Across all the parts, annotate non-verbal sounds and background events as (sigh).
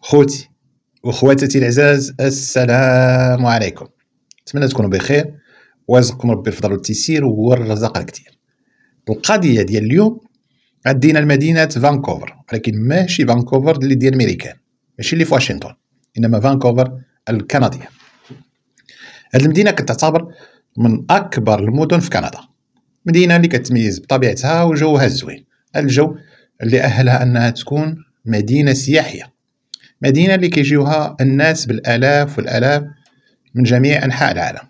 خوتي وخواتاتي العزاز السلام عليكم. نتمنى تكونوا بخير. ويرزقكم ربي الفضل والتيسير والرزق الكثير. القضية ديال اليوم عدينا لمدينه فانكوفر ولكن ماشي فانكوفر اللي ديال الميريكان ماشي اللي في واشنطن إنما فانكوفر الكندية. هذه المدينة كتعتبر من أكبر المدن في كندا. مدينة اللي كتميز بطبيعتها وجوها الزوين الجو اللي أهلها أنها تكون مدينة سياحية. مدينة اللي كيجيوها الناس بالآلاف والآلاف من جميع أنحاء العالم.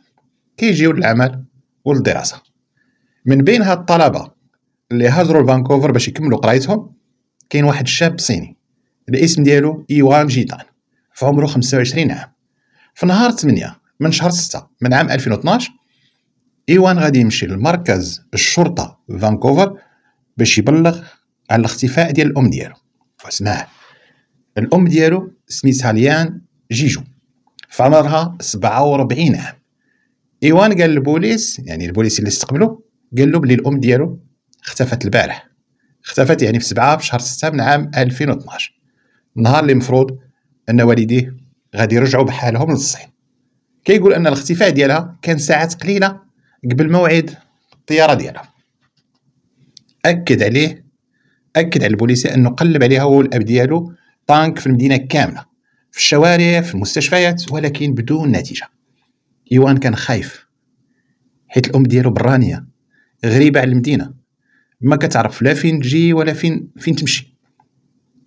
كيجيو للعمل والدراسة. من بين هاد الطلبة اللي هاجروا لفانكوفر باش يكملوا قرايتهم كاين واحد الشاب صيني. الاسم ديالو إيوان جيتان في عمره 25 عام. في نهار 8 من شهر 6 من عام 2012 إيوان غادي يمشي لمركز الشرطة فانكوفر باش يبلغ على الاختفاء ديال الأم ديالو. واسمعه الأم ديالو سميتها ليان جيجو في عمرها 47 عام. إيوان قال للبوليس يعني البوليس اللي استقبلو قال له بلي الأم ديالو اختفت البارح. اختفت يعني في 7 في شهر 6 من عام 2012 النهار اللي مفروض أن والديه غادي يرجعوا بحالهم للصين. كيقول أن الاختفاء ديالها كان ساعات قليلة قبل موعد الطيارة ديالها. أكد عليه أكد على البوليسي أنه قلب عليها هو والأب ديالو طانك في المدينة كاملة في الشوارع في المستشفيات ولكن بدون نتيجة. إيوان كان خايف حيت الأم ديالو برانية غريبة على المدينة. ما كتعرف لا فين تجي ولا فين فين تمشي.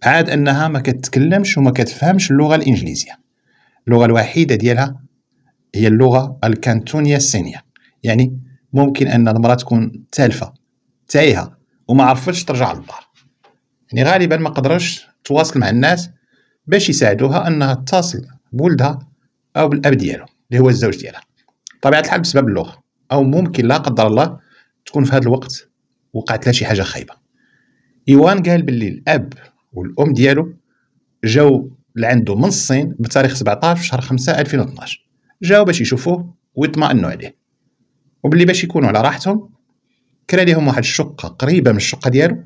عاد أنها ما كتكلمش وما كتفهمش اللغة الإنجليزية. اللغة الوحيدة ديالها هي اللغة الكانتونية الصينية. يعني ممكن أن المرأة تكون تالفة تايهة وما عرفتش ترجع للدار. يعني غالبا ما قدرش تواصل مع الناس باش يساعدوها أنها تتصل بولدها أو بالأب ديالو اللي هو الزوج ديالها. طبيعة الحال بسبب اللغة. أو ممكن لا قدر الله تكون في هذا الوقت وقعت لها شي حاجة خايبة. إيوان قال باللي الأب والأم ديالو جاو لعندو من الصين بتاريخ 17 شهر 5 2012 جاو باش يشوفوه ويطمئنوا عليه. وباللي باش يكونوا على راحتهم كرا ليهم واحد الشقة قريبة من الشقة ديالو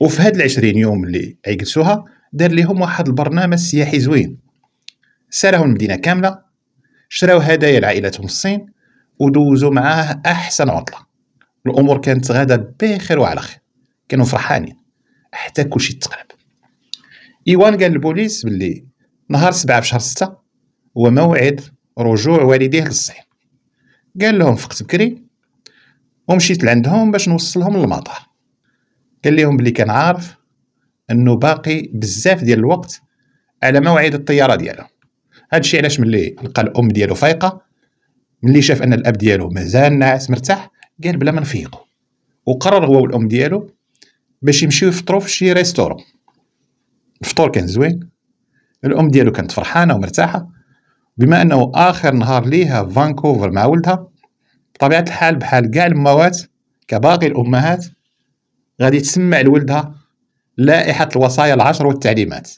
وفي هاد العشرين يوم اللي عيقلسوها دار ليهم واحد البرنامج سياحي زوين. ساراو المدينة كاملة شراو هدايا لعائلتهم الصين ودوزوا معاه أحسن عطلة. الأمور كانت غادة بخير وعلى خير كانوا فرحانين حتى كلشي تقلب إيوان قال للبوليس باللي نهار سبعة في شهر ستة هو موعد رجوع والديه للصين. قال لهم فقت بكري. ومشيت لعندهم باش نوصلهم للمطار. قال لهم بلي كان عارف إنه باقي بزاف ديال الوقت على موعد الطيارة ديالو هادشي علاش ملي لقى الأم ديالو فايقة ملي شاف أن الأب ديالو مازال ناعس مرتاح قال بلا ما نفيقو وقرر هو والأم ديالو باش يمشيو يفطروا في شي ريستورون الفطور كان زوين الأم ديالو كانت فرحانة ومرتاحة. بما أنه آخر نهار ليها فانكوفر مع ولدها بطبيعة الحال بحال كاع الاموات كباقي الأمهات غادي تسمع لولدها لائحة الوصايا العشر والتعليمات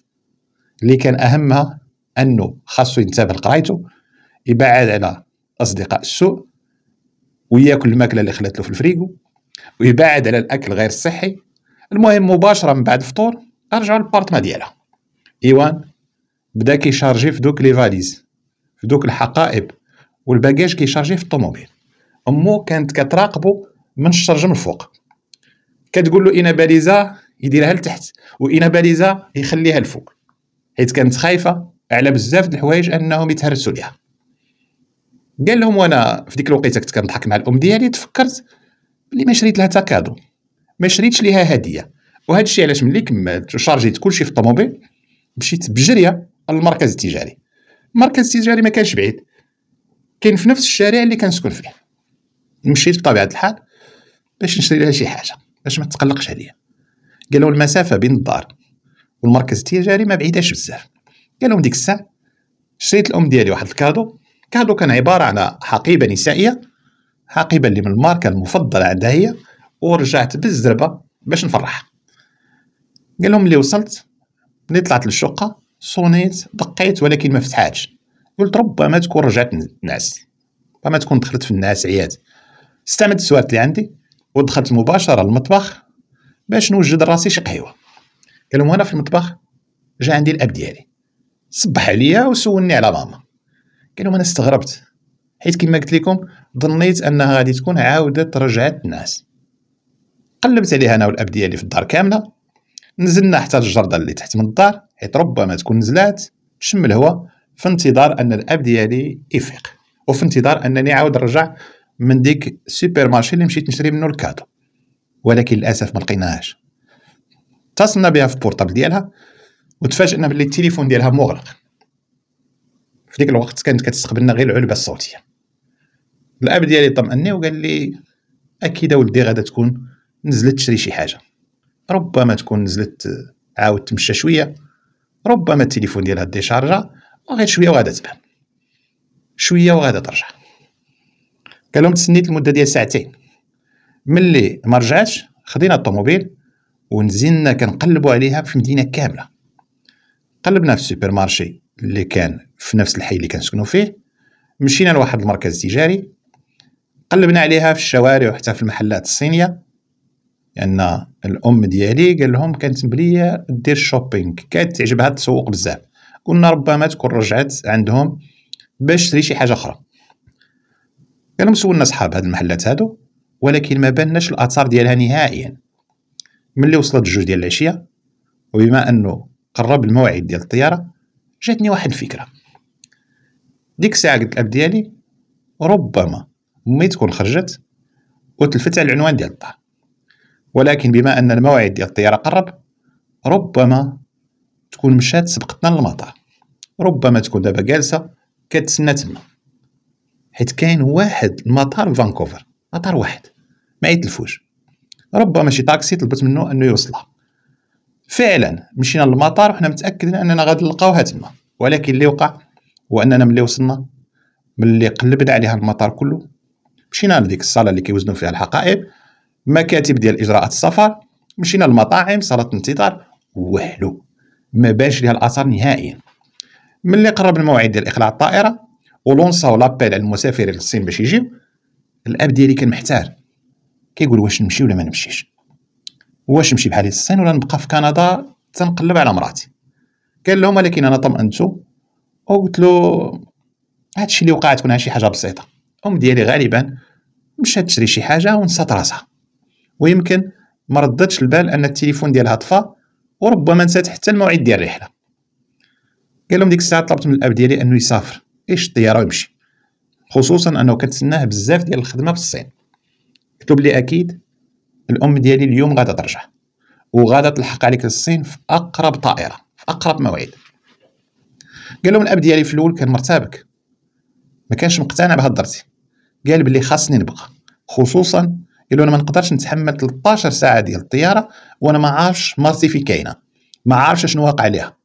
اللي كان أهمها أنه خاصو ينتبه لقرايته يبعد على أصدقاء السوء وياكل الماكلة اللي خلات له في الفريقو ويبعد على الأكل غير الصحي. المهم مباشرة من بعد الفطور رجعوا للبارتما ديالها. إيوان بدأ كيشارجي في دوك les valises في دوك الحقائب وال bagages كيشارجي في الطوموبيل. أمو كانت كتراقبو من الشرجم الفوق. كتقول له اين باليزا يديرها لتحت واين باليزا يخليها الفوق حيت كانت خايفة على بزاف د الحوايج أنهم يتهرسوا ليها. قال لهم وأنا في ديك الوقيتة كنت كنضحك مع الأم ديالي تفكرت بلي ما شريت لها تا cadeau ما شريتش ليها هدية. وهذا الشيء علاش ملي كملت وشارجيت كلشي في الطوموبيل مشيت بجرية للمركز التجاري. المركز التجاري ما كانش بعيد. كاين في نفس الشارع اللي كنسكن فيه. مشيت بطبيعة الحال باش نشري لها شي حاجة. باش ما تقلقش عليا. قالوا المسافة بين الدار والمركز التجاري ما بعيداش بزاف. قال لهم ديك الساعة شريت الأم ديالي واحد الكادو. كادو كان عبارة على حقيبة نسائية حقيبة اللي من الماركة المفضلة عندها هي ورجعت بالزربة باش نفرحها قال لهم اللي وصلت ملي طلعت للشقة صونيت دقيت ولكن ما فتحاتش قلت ربما تكون رجعت نعس ربما تكون دخلت في الناس عياد. استعملت السوارت اللي عندي ودخلت مباشره للمطبخ باش نوجد راسي شي قهيوه قال وأنا في المطبخ جا عندي الأب ديالي. صبح عليا وسولني على ماما. قال أنا استغربت. حيت كما قلت لكم ظنيت أنها غادي تكون عاودت رجعت الناس. قلبت عليها أنا والأب ديالي في الدار كاملة. نزلنا حتى الجرده اللي تحت من الدار حيت ربما تكون نزلات تشم الهواء في انتظار أن الأب ديالي يفيق وفي انتظار أنني عاود نرجع من ديك ال supermarché اللي مشيت نشري منه ال cadeau. ولكن للأسف ما لقيناهاش. اتصلنا بها في ال portable ديالها وتفاجئنا باللي التليفون ديالها مغلق. في ديك الوقت كانت كتستقبلنا غير العلبة الصوتية. الأب ديالي طمأني وقال لي أكيد ولدي غادا تكون نزلت تشري شي حاجة. ربما تكون نزلت عاود تمشى شوية. ربما التليفون ديالها ديشارجا وغير شوية وغادا تبان. شوية وغادا ترجع. قال لهم تسنيت المدة ديال ساعتين. ملي ما رجعتش خدينا الطوموبيل ونزلنا كنقلبوا عليها في مدينة كاملة. قلبنا في السوبر مارشي اللي كان في نفس الحي اللي كنسكنوا فيه مشينا لواحد المركز تجاري قلبنا عليها في الشوارع وحتى في المحلات الصينية لأن الأم ديالي قال لهم كانت بلية دير شوبينغ كانت تعجبها تسوق بزاف. قلنا ربما تكون رجعت عندهم باش تشري شي حاجة أخرى. قال لهم سولنا صحاب هاد المحلات هادو ولكن ما بانش الأثار ديالها نهائيا. ملي وصلت الجوج ديال العشية وبما أنه قرب الموعد ديال الطيارة جاتني واحد الفكرة. ديك الساعة قلت الأب ديالي ربما مي تكون خرجت وتلفت على العنوان ديال الدار. ولكن بما أن الموعد ديال الطيارة قرب ربما تكون مشات سبقتنا للمطار. ربما تكون دابا جالسة كتسنى تما. حيت كاين واحد المطار فانكوفر مطار واحد ما يتلفوش. ربما شي طاكسي طلبت منه أنه يوصلها. فعلا مشينا للمطار وحنا متأكدين أننا غادي نلقاوها تما. ولكن اللي وقع هو أننا ملي وصلنا ملي قلبنا عليها المطار كله مشينا لديك الصالة اللي كيوزنوا فيها الحقائب مكاتب ديال إجراءات السفر مشينا للمطاعم صالة انتظار والو ما بانش ليها الآثار نهائيا. ملي قرب الموعد ديال إقلاع الطائرة ولونساو لابيل على المسافرين للصين باش يجيو الأب ديالي كان محتار. كيقول واش نمشي ولا ما نمشيش؟ واش نمشي بحالي للصين ولا نبقى في كندا تنقلب على مراتي؟ قال لهم ولكن أنا طمأنتو وقلت له هادشي اللي وقع تكون شي حاجة بسيطة. أم ديالي غالبا مشات تشري شي حاجة ونسات راسها. ويمكن ما ردتش البال أن التليفون ديالها طفى وربما نسات حتى الموعد ديال الرحلة. قال لهم ديك الساعة طلبت من الأب ديالي أنه يسافر. إيش الطياره ويمشي خصوصا أنه كتسناه بزاف ديال الخدمة في الصين. قلت له بلي أكيد الأم ديالي اليوم غادا ترجع. وغادا تلحق عليك الصين في أقرب طائرة في أقرب موعد. قال لهم الأب ديالي في الأول كان مرتبك ما كانش مقتنع بهضرتي قال بلي خاصني نبقى. خصوصا قال أنا ما نقدرش نتحمل 13 ساعة ديال الطيارة وأنا ما عارفش مرتي في كاينة. ما عارفش شنو واقع عليها.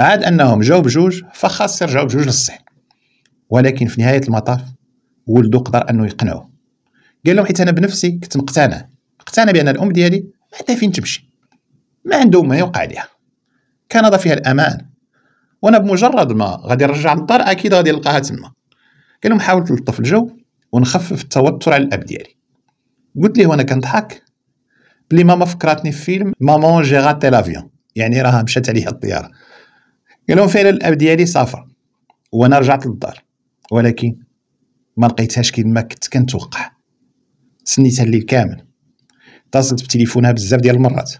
عاد أنهم جاو بجوج فخاص يرجعوا بجوج للصين ولكن في نهاية المطاف ولدو قدر أنه يقنعه قال لهم حيت أنا بنفسي كنت مقتنع. مقتنع بأن الأم ديالي حتى فين تمشي. ما عنده ما يوقع ليها كندا فيها الأمان. وأنا بمجرد ما غادي نرجع للدار أكيد غادي نلقاها تما. قال لهم حاولت نلطف الجو ونخفف التوتر على الأب ديالي. قلت ليه وأنا كنضحك بلي ماما فكرتني في فيلم Maman j'ai raté l'avion يعني راها مشات عليها الطيارة. قال فعلا الأب ديالي سافر وأنا رجعت للدار. ولكن ما لقيتهاش كيما كنت كنتوقع. سنيتها الليل كامل. اتصلت بتليفونها بزاف ديال المرات.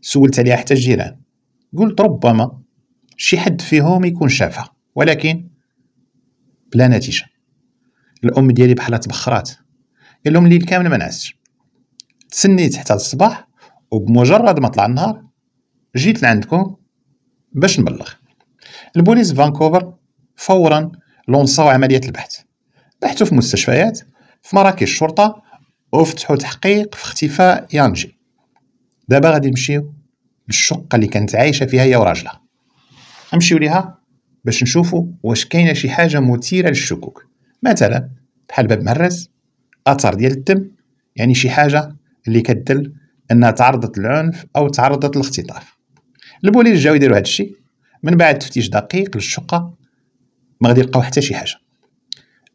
سولت عليها حتى الجيران. قلت ربما شي حد فيهم يكون شافها. ولكن بلا نتيجة. الأم ديالي بحالها تبخرات. قال لهم الليل كامل ما نعستش. تسنيت حتى الصباح وبمجرد ما طلع النهار جيت لعندكم باش نبلغ. البوليس فانكوفر فورا لونصاو عملية البحث. بحثوا في مستشفيات في مراكز الشرطة وفتحوا تحقيق في اختفاء يانجي. دابا غادي نمشيو للشقة اللي كانت عايشة فيها هي وراجلها. نمشيو ليها باش نشوفوا واش كاينة شي حاجة مثيرة للشكوك. مثلا بحال باب مهرس اثر ديال الدم يعني شي حاجة اللي كتدل أنها تعرضت للعنف أو تعرضت للاختطاف. البوليس جاو يديروا هذا الشيء. من بعد تفتيش دقيق للشقة ما غادي يلقاو حتى شي حاجة.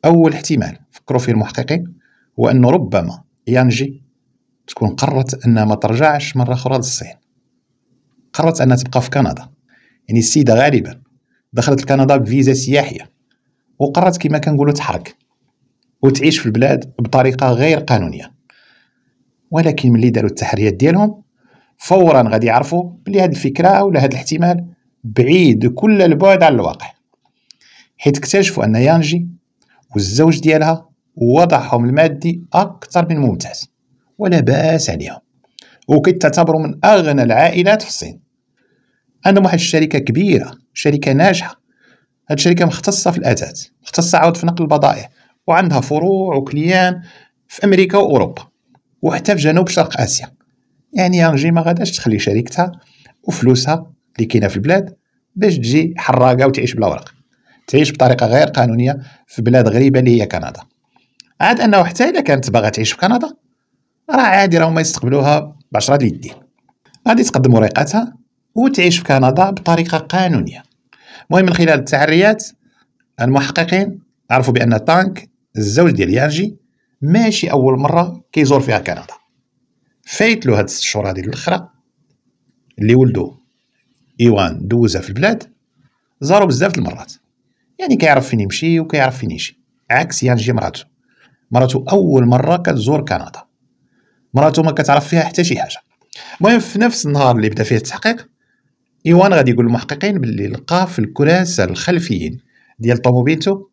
أول احتمال فكروا فيه المحققين هو انه ربما يانجي تكون قررت أنها ما ترجعش مرة أخرى للصين. قررت أنها تبقى في كندا. يعني السيدة غالبا دخلت لكندا بفيزا سياحية وقررت كما كنقولوا تحرك وتعيش في البلاد بطريقة غير قانونية. ولكن ملي داروا التحريات ديالهم فورا غادي يعرفوا بلي هذه الفكرة ولا هذا الاحتمال بعيد كل البعد عن الواقع. حيث اكتشفوا أن يانجي والزوج ديالها وضعهم المادي أكثر من ممتاز ولا بأس عليهم. وكتعتبروا من أغنى العائلات في الصين. عندهم واحد الشركة كبيرة شركة ناجحة. هاد الشركة مختصة في الاثاث مختصة عاود في نقل البضائع وعندها فروع وكليان في أمريكا وأوروبا وحتى في جنوب شرق آسيا. يعني يانجي ما غاداش تخلي شركتها وفلوسها اللي كاينة في البلاد باش تجي حراقة وتعيش بلا ورق. تعيش بطريقة غير قانونية في بلاد غريبة اللي هي كندا. عاد أنه حتى اذا كانت باغا تعيش في كندا راه عادي راهم يستقبلوها بعشرة اليدين غادي تقدم ورقاتها وتعيش في كندا بطريقة قانونية. المهم من خلال التحريات المحققين عرفوا بأن تانك الزوج ديال يانجي ماشي أول مرة كيزور فيها كندا. فايت له هاد الست شهور هادي الأخرى اللي ولدو إيوان دوزها في البلاد زارو بزاف المرات. يعني كيعرف فين يمشي وكيعرف فين يجي. عكس يانجي مراتو مراتو أول مرة كتزور كندا. مراتو ما كتعرف فيها حتى شي حاجة. المهم في نفس النهار اللي بدا فيه التحقيق إيوان غادي يقول للمحققين باللي لقى في الكراسه الخلفيين ديال طوموبيلتو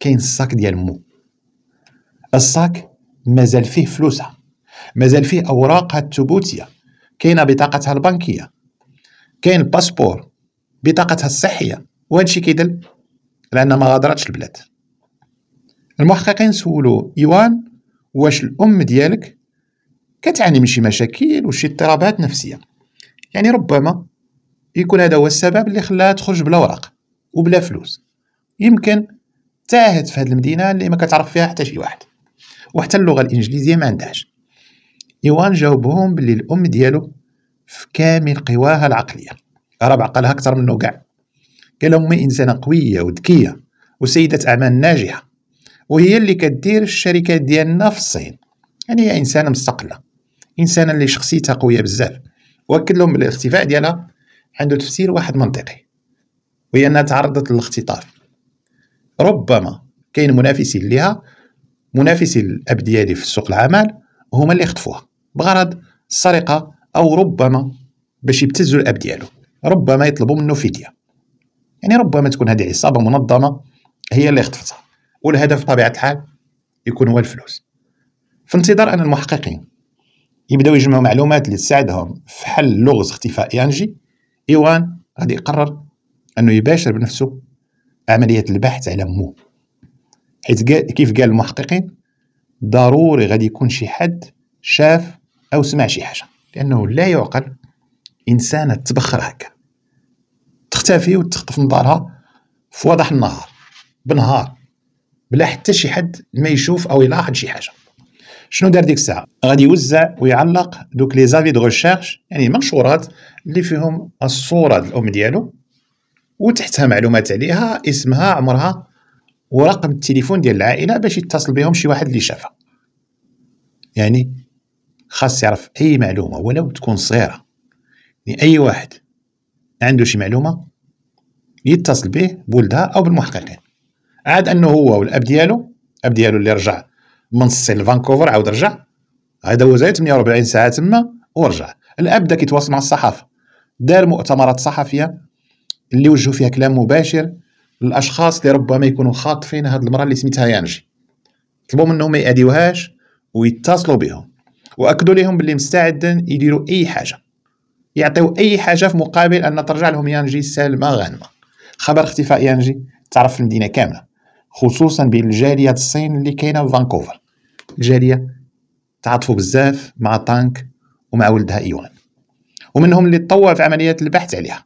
كاين الصاك ديال مو. الصاك مازال فيه فلوسها. مازال فيه أوراقها الثبوتيه كاينة بطاقتها البنكية. كاين ال passeport بطاقتها الصحية. وهادشي كيدل لأن ما غادرتش البلاد. المحققين سولوا إيوان واش الأم ديالك كتعاني من شي مشاكل وشي اضطرابات نفسية؟ يعني ربما يكون هذا هو السبب اللي خلاها تخرج بلا ورق وبلا فلوس. يمكن تاهت في هذه المدينة اللي ما كتعرف فيها حتى شي واحد. وحتى اللغة الإنجليزية ما عندهاش. إيوان جاوبهم باللي الأم ديالو في كامل قواها العقلية. راه بعقلها أكثر منه كاع قال امي انسانه قوية وذكية وسيدة أعمال ناجحة وهي اللي كدير الشركات ديالنا في الصين. يعني هي إنسانة مستقلة إنسانة اللي شخصيتها قوية بزاف. وأكد لهم بالاختفاء ديالها عنده تفسير واحد منطقي وهي أنها تعرضت للاختطاف. ربما كاين منافسين ليها منافسي الاب ديالي في سوق العمل هما اللي خطفوها. بغرض السرقة أو ربما باش يبتزوا الأب ديالو ربما يطلبوا منه فدية. يعني ربما تكون هذه عصابة منظمة هي اللي خطفتها والهدف بطبيعة الحال يكون هو الفلوس. في انتظار أن المحققين يبداو يجمعوا معلومات اللي تساعدهم في حل لغز اختفاء يانجي إيوان غادي يقرر أنه يباشر بنفسه عملية البحث على مو. حيث كيف قال المحققين ضروري غادي يكون شي حد شاف أو سمع شي حاجة. لأنه لا يعقل انسانه تبخر هكا. تختفي وتخطف من دارها في وضح النهار بنهار بلا حتى شي حد ما يشوف أو يلاحظ شي حاجة. شنو دار ديك الساعة؟ غادي يوزع ويعلق دوك لي زافي دو يعني منشورات اللي فيهم الصورة الأم ديالو وتحتها معلومات عليها اسمها عمرها ورقم التليفون ديال العائلة باش يتصل بهم شي واحد اللي شافها. يعني خاص يعرف أي معلومة ولو تكون صغيرة. يعني أي واحد عنده شي معلومة يتصل به بولدها أو بالمحققين. عاد أنه هو والاب ديالو الأب ديالو اللي رجع من الصين لفانكوفر عاود رجع. هذا هو زايد 48 ساعة تما ورجع. الأب بدا كيتواصل مع الصحافة. دار مؤتمرات صحفية اللي وجهوا فيها كلام مباشر للأشخاص اللي ربما يكونوا خاطفين هذه المرأة اللي سميتها يانجي. طلبوا منهم ما يأديوهاش ويتصلوا بهم. وأكدوا لهم باللي مستعدين يديروا أي حاجة. يعطيو أي حاجة في مقابل أن ترجع لهم يانجي سالمة غانمة. خبر اختفاء يانجي تعرف في المدينة كاملة خصوصا بين الجاليه الصين اللي كاينة في فانكوفر. الجاليه تعاطفوا بزاف مع طانك ومع ولدها إيوان. ومنهم اللي تطوع في عمليات البحث عليها.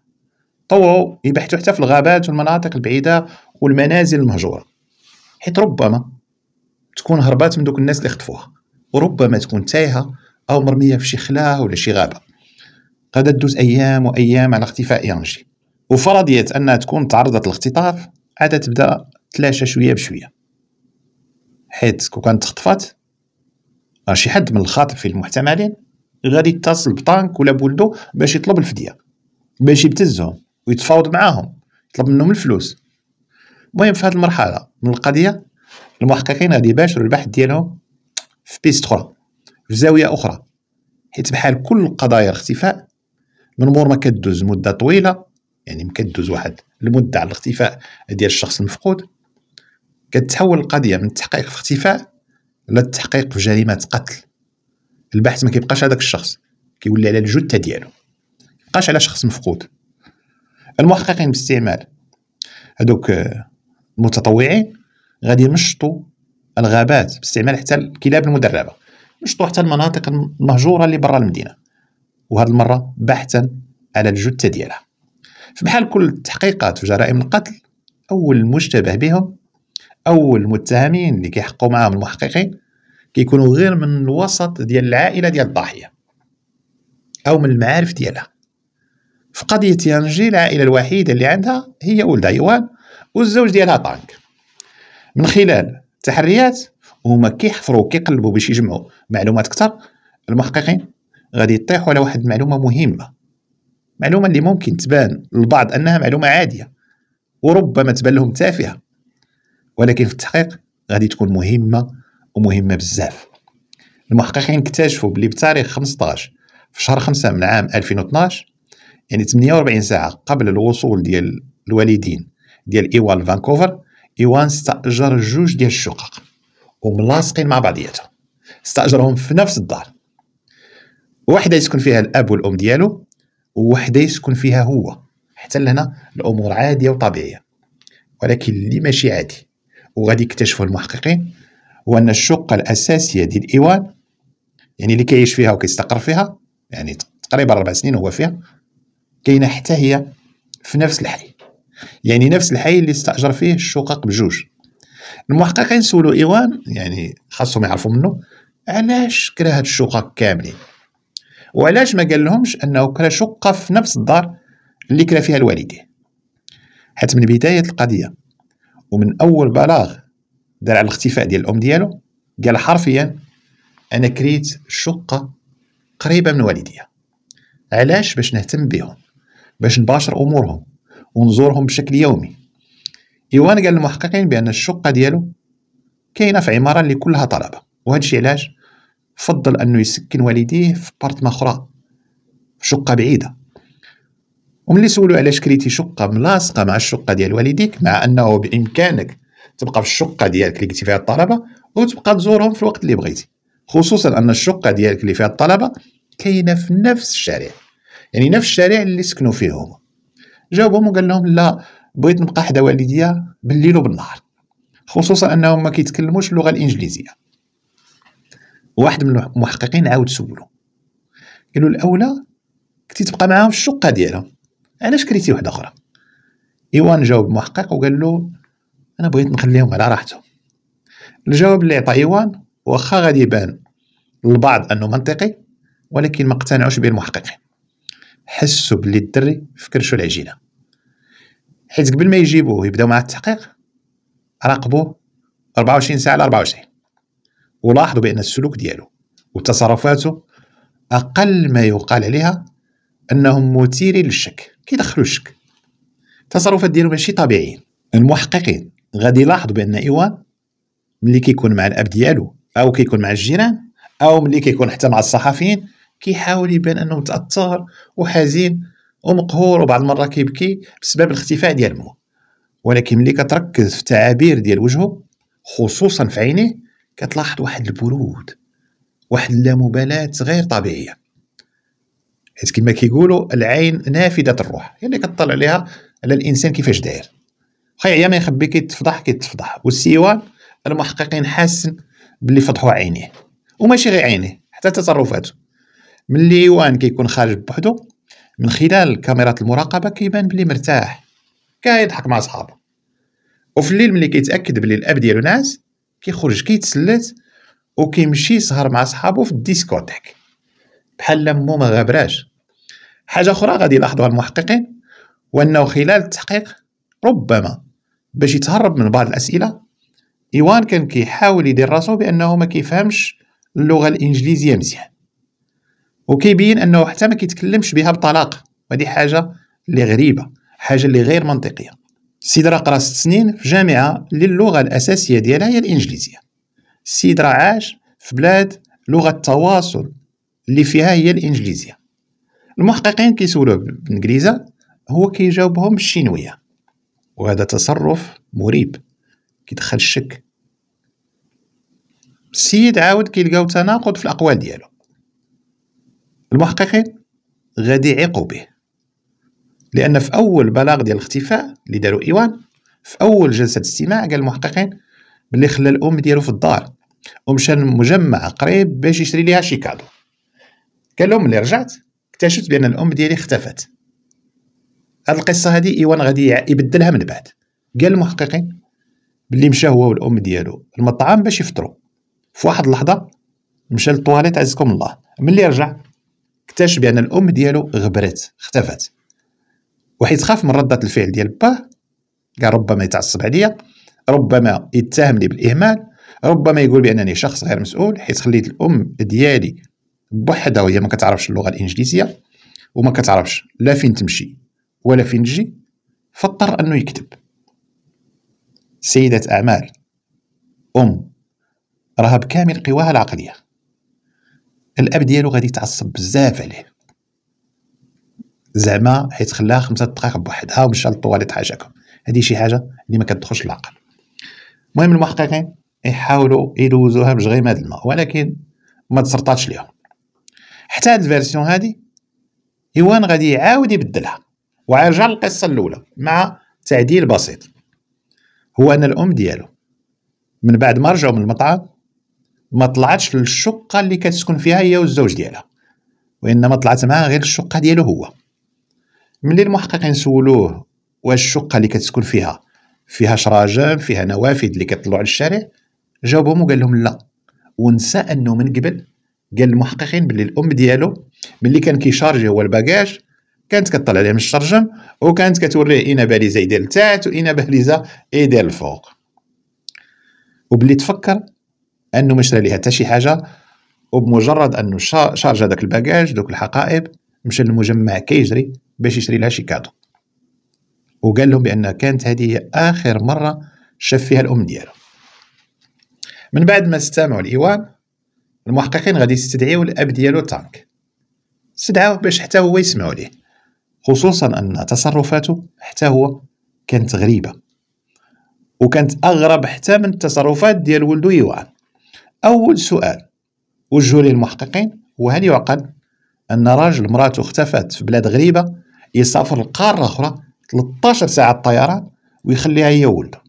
طوعوا يبحثوا حتى في الغابات والمناطق البعيدة والمنازل المهجورة. حيث ربما تكون هربات من دوك الناس اللي خطفوها. وربما تكون تايهة أو مرمية في شي خلاه ولا شي غابة. قد تدوز أيام وأيام على اختفاء يانجي وفرضيت أنها تكون تعرضت للاختطاف عادة تبدأ تلاشى شوية بشوية. حيث كون كانت تخطفات شي حد من الخاطفين المحتملين غادي يتصل بطانك ولا بولدو باش يطلب الفدية باش يبتزهم ويتفاوض معاهم طلب منهم الفلوس. المهم في هذه المرحلة من القضية المحققين غادي يباشروا البحث ديالهم في piste أخرى في زاوية أخرى حيت بحال كل قضايا الاختفاء من مور ما كدوز مدة طويلة يعني ما كدوز واحد المدة على الاختفاء ديال الشخص المفقود كتحول القضية من التحقيق في اختفاء للتحقيق في جريمة قتل. البحث ما كيبقاش هذاك الشخص كيولي على الجثة ديالو مابقاش على شخص مفقود. المحققين باستعمال هذوك المتطوعين غادي يمشطوا الغابات باستعمال حتى الكلاب المدربة. مشطوا حتى المناطق المهجورة اللي برا المدينة. وهذه المرة بحثا على الجثة ديالها. فبحال كل التحقيقات في جرائم القتل أول مشتبه بهم أول المتهمين اللي كيحققوا معاهم المحققين كيكونوا غير من الوسط ديال العائلة ديال الضحيه أو من المعارف ديالها. في قضية يانجي العائلة الوحيدة اللي عندها هي ولدها إيوان والزوج ديالها طانك. من خلال التحريات وهما كيحفروا كيقلبوا باش يجمعوا معلومات أكثر المحققين غادي يطيحوا على واحد المعلومه مهمة. معلومة اللي ممكن تبان للبعض أنها معلومة عادية وربما تبان لهم تافهة. ولكن في التحقيق غادي تكون مهمة ومهمة بزاف. المحققين اكتشفوا بلي بتاريخ 15 في شهر 5 من عام 2012 يعني 48 ساعة قبل الوصول ديال الوالدين ديال ايوان فانكوفر إيوان استاجر جوج ديال الشقق وملاصقين مع بعضياتهم. استاجرهم في نفس الدار. وحدة يسكن فيها الأب والأم ديالو ووحدة يسكن فيها هو. حتى لهنا الأمور عادية وطبيعية. ولكن اللي ماشي عادي وغادي يكتشفوا المحققين هو أن الشقة الأساسية ديال إيوان يعني اللي كيعيش فيها وكيستقر فيها يعني تقريبا أربع سنين هو فيها كاينة حتى هي في نفس الحي. يعني نفس الحي اللي استأجر فيه الشقق بجوج. المحققين سولوا إيوان يعني خاصهم يعرفوا منه علاش كره هاد الشقق كاملين؟ وعلاش ما قال لهمش أنه كره شقة في نفس الدار اللي كره فيها الوالدين؟ حتى من بداية القضية ومن أول بلاغ دار على الاختفاء ديال الأم ديالو قال حرفيا أنا كريت شقة قريبة من والديا. علاش باش نهتم بهم باش نباشر أمورهم؟ ونزورهم بشكل يومي. إيوان قال للمحققين بأن الشقة ديالو كاينة في عمارة اللي كلها طلبة. وهذا الشيء علاش؟ فضل أنه يسكن والديه في بارتما أخرى في شقة بعيدة. وملي سولو علاش كريتي شقة ملاصقة مع الشقة ديال والديك مع أنه بإمكانك تبقى في الشقة ديالك اللي قلتي فيها الطلبة وتبقى تزورهم في الوقت اللي بغيتي. خصوصا أن الشقة ديالك اللي فيها الطلبة كاينة في نفس الشارع. يعني نفس الشارع اللي سكنوا فيه هما. جاوبهم وقال لهم لا بغيت نبقى حدا والديا بالليل وبالنهار. خصوصا أنهم ما كيتكلموش اللغة الإنجليزية. واحد من المحققين عاود سولو. قالوا الأولى كنتي تبقى معاهم في الشقة ديالهم علاش كريتي واحدة أخرى؟ إيوان جاوب المحقق وقال له أنا بغيت نخليهم على راحتهم. الجواب اللي عطى إيوان واخا غادي يبان للبعض أنه منطقي ولكن ما اقتنعوش به المحققين حسوا بلي الدري فكرشوا العجينة. حيت قبل ما يجيبوه يبداو مع التحقيق راقبوه 24 ساعة على 24 ولاحظوا بأن السلوك ديالو وتصرفاته أقل ما يقال عليها أنهم مثيرين للشك كيدخلوا الشك. التصرفات ديالو ماشي طبيعيين المحققين. غادي يلاحظوا بأن إيوان ملي كيكون مع الأب ديالو أو كيكون مع الجيران أو ملي كيكون حتى مع الصحفيين كيحاول يبان أنه متاثر وحزين ومقهور وبعض المرات كيبكي بسبب الاختفاء ديال مو ولكن ملي كتركز في التعابير ديال وجهه خصوصا في عينيه كتلاحظ واحد البرود واحد اللامبالاة غير طبيعية. حيت كما كيقولوا العين نافذة الروح يعني كتطلع عليها على الإنسان كيفاش داير. خي يا ما يخبي كيتفضح كيتفضح. والسيوان المحققين حاسن باللي فضحوا عينيه وماشي غير عينيه حتى تصرفاته. ملي ايوان كيكون خارج بوحدو من خلال كاميرات المراقبة كيبان بلي مرتاح كيضحك مع صحابه وفي الليل ملي كيتأكد بلي الأب ديالو ناعس كيخرج كيتسلت وكيمشي يسهر مع صحابو في ال discothèque. بحال لمو ما غابراش حاجة أخرى غادي يلاحظوها المحققين وأنه خلال التحقيق ربما باش يتهرب من بعض الأسئلة إيوان كان كيحاول يدير راسو بأنه ما كيفهمش اللغة الإنجليزية مزيان. وكيبين أنه حتى ما كيتكلمش بها بطلاقه وهذه حاجة اللي غريبة حاجة اللي غير منطقية. السيد راه قرا ست سنين في جامعة اللي اللغة الأساسية ديالها هي الإنجليزية. السيد راه عاش في بلاد لغة التواصل اللي فيها هي الإنجليزية. المحققين كيسولوه بالإنجليزة هو كيجاوبهم بالشينويه وهذا تصرف مريب كيدخل الشك. السيد عاود كيلقاو تناقض في الأقوال ديالو. المحققين غادي يعيقوا به. لأن في أول بلاغ ديال الاختفاء اللي داروا إيوان في أول جلسة استماع قال المحققين باللي خلى الأم ديالو في الدار ومشى لمجمع قريب باش يشري ليها شي كادو قال لهم ملي رجعت اكتشفت بأن الأم ديالي اختفت. هاد القصة هادي إيوان غادي يبدلها من بعد. قال المحققين باللي مشى هو والأم ديالو المطعم باش يفطروا. في واحد اللحظة مشى للطواليت عزكم الله. ملي رجع اكتشف بان الأم ديالو غبرت اختفت. وحيت خاف من ردة الفعل ديال باه قال ربما يتعصب عليا ربما يتهمني بالإهمال ربما يقول بأنني شخص غير مسؤول حيت خليت الأم ديالي بوحدها وهي ما كتعرفش اللغة الإنجليزية وما كتعرفش لا فين تمشي ولا فين تجي فاضطر أنه يكتب. سيدة أعمال أم راها بكامل قواها العقلية. الاب ديالو غادي يتعصب بزاف عليه. زعما حيت خلاها خمسة دقائق بوحدها ومشى للطواليت حاجاكم. هذه شي حاجة اللي ما كتدخلش العقل. المهم المحققين يحاولوا يدوزوها بجغيمات الماء ولكن ما تسرطاتش ليهم حتى هاد الفيرسيون هادي ايوان غادي يعاود يبدلها. ويرجع للقصه الأولى مع تعديل بسيط. هو أن الأم ديالو من بعد ما رجعوا من المطعم ما طلعتش للشقة اللي كتسكن فيها هي والزوج ديالها. وإنما طلعت معاه غير الشقة ديالو هو. ملي المحققين سولوه واش الشقة اللي كتسكن فيها فيها شراجم فيها نوافذ اللي كيطلعوا على الشارع جاوبهم وقال لهم لا. ونسى أنه من قبل قال المحققين باللي الأم ديالو ملي كان كيشارجي هو ال bagage كانت كطلع عليه من الشرجم وكانت كتوريه اين باليزه يدير لتحت واين باليزه يدير الفوق وباللي تفكر أنه ما شرى حتى شي حاجة وبمجرد أنه شارج هذاك ال bagage دوك الحقائب مشى للمجمع كيجري باش يشري لها شي كادو. وقال لهم بأن كانت هذه هي آخر مرة شاف فيها الأم ديالو. من بعد ما استمعوا الإيوان المحققين غادي يستدعيو الأب ديالو تانك. استدعاوه باش حتى هو يسمعوا ليه. خصوصا أن تصرفاته حتى هو كانت غريبة. وكانت أغرب حتى من التصرفات ديال ولدو إيوان. أول سؤال. وجهوا ليه المحققين هو هل يعقل أن راجل مراته اختفت في بلاد غريبة يسافر لقارة أخرى 13 ساعة طيران ويخليها هي ولده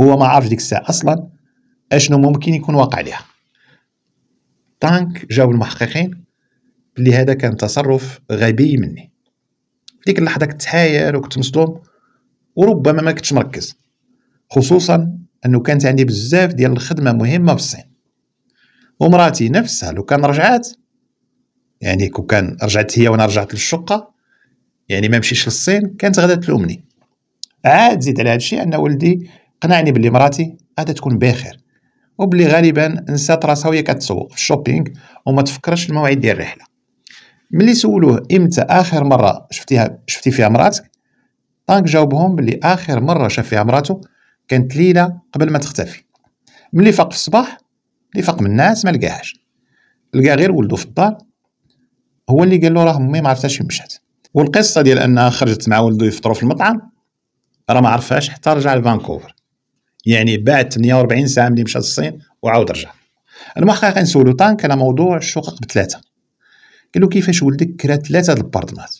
هو ما عارف ديك الساعة أصلا أشنو ممكن يكون واقع لها طانك جاوب المحققين بلي هذا كان تصرف غبي مني. ديك اللحظة كنت حاير وكنت مصدوم وربما ما كنتش مركز خصوصا أنه كانت عندي بزاف ديال الخدمة مهمة في الصين. ومراتي نفسها لو كان رجعت يعني كو كان رجعت هي وأنا رجعت للشقة يعني ما مشيش للصين كانت غادا تلومني. عاد زيد على هادشي أن ولدي قنعني بلي مراتي غادا تكون بخير وبلي غالبا نسات راسها وهي كتسوق في الشوبينغ وما تفكرش المواعيد ديال الرحلة. ملي سولوه إمتى آخر مرة شفتيها شفتي فيها مراتك؟ طانك جاوبهم بلي آخر مرة شاف فيها مراتو كانت ليلة قبل ما تختفي. ملي فاق في الصباح اللي فاق من الناس ما لقاهاش. لقى غير ولدو في الدار هو اللي قال له راه أمي ما عرفتش فين مشات. والقصة ديال أنها خرجت مع ولدو يفطروا في المطعم راه ما عرفهاش حتى رجع لفانكوفر. يعني بعد 48 ساعة ملي مشى للصين وعاود رجع. المحققين سولو طانك على موضوع الشقق بثلاثة. قال له كيفاش ولدك كرا ثلاثة البارتمات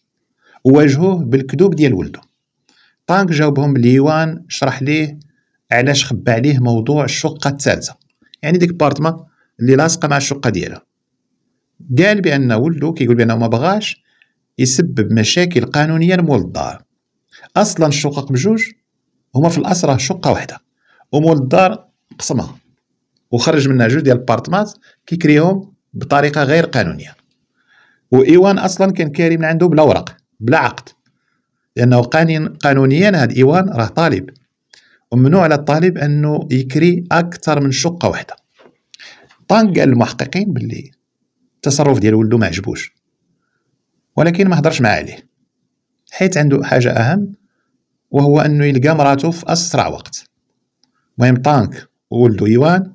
وواجهوه بالكذوب ديال ولده طانك جاوبهم باليوان شرح ليه علاش خبى عليه موضوع الشقة الثالثة. يعني ديك بارتما اللي لاصقة مع الشقة ديالها. قال بأن ولده كيقول بأنه ما بغاش يسبب مشاكل قانونية لمول الدار أصلا الشقق بجوج هما في الاصل شقة واحدة ومول الدار قسمها. وخرج منها جوج ديال البارتمات كيكريهم بطريقة غير قانونية. وإيوان أصلا كان كاري من عنده بلا ورق بلا عقد. لأنه قانونيا هذا إيوان راه طالب. وممنوع على الطالب أنه يكري أكثر من شقة واحدة. طانك قال المحققين باللي التصرف ديال ولده ما عجبوش. ولكن ما هضرش معاه عليه. حيت عنده حاجة أهم وهو أنه يلقى مراته في أسرع وقت. المهم طانك وولدو إيوان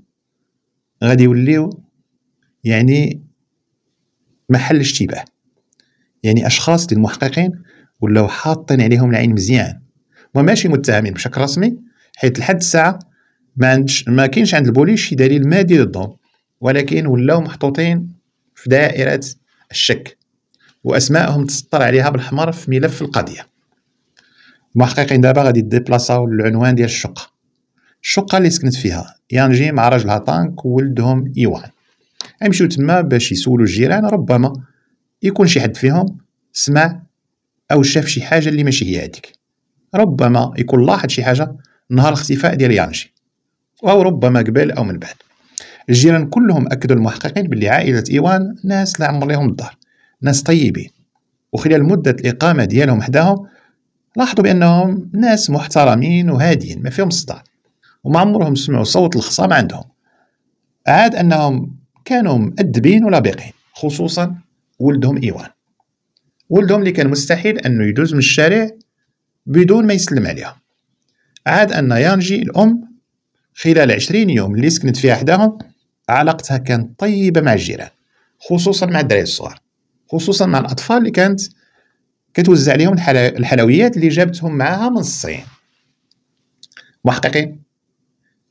غادي يوليو يعني محل اشتباه. يعني أشخاص المحققين ولاو حاطين عليهم العين مزيان. هما ماشي متهمين بشكل رسمي حيت لحد الساعة ما عندش ما كاينش عند البوليس شي دليل مادي ضدهم. ولكن ولاو محطوطين في دائرة الشك. وأسماءهم تسطر عليها بالحمر في ملف القضية. المحققين دابا غادي ديبلاصاو للعنوان ديال الشقة. الشقة اللي سكنت فيها يانجي مع راجلها طانك وولدهم إيوان. غيمشيو تما باش يسولو الجيران ربما يكون شي حد فيهم سمع أو شاف شي حاجة اللي ماشي هي هذيك ربما يكون لاحظ شي حاجة نهار الاختفاء ديال يانجي. أو ربما قبل أو من بعد. الجيران كلهم أكدوا المحققين باللي عائلة إيوان ناس لا عمر لهم الدار ناس طيبين. وخلال مدة الإقامة ديالهم حداهم لاحظوا بأنهم ناس محترمين وهادين ما فيهم صداع. وما عمرهم سمعوا صوت الخصام عندهم. عاد أنهم كانوا مؤدبين ولابقين خصوصا ولدهم إيوان. ولدهم اللي كان مستحيل أنه يدوز من الشارع بدون ما يسلم عليها عاد أن يانجي الأم خلال عشرين يوم اللي سكنت فيها حداهم علاقتها كانت طيبة مع الجيران خصوصا مع الدراري الصغار خصوصا مع الأطفال اللي كانت كتوزع عليهم الحلويات اللي جابتهم معاها من الصين. محققين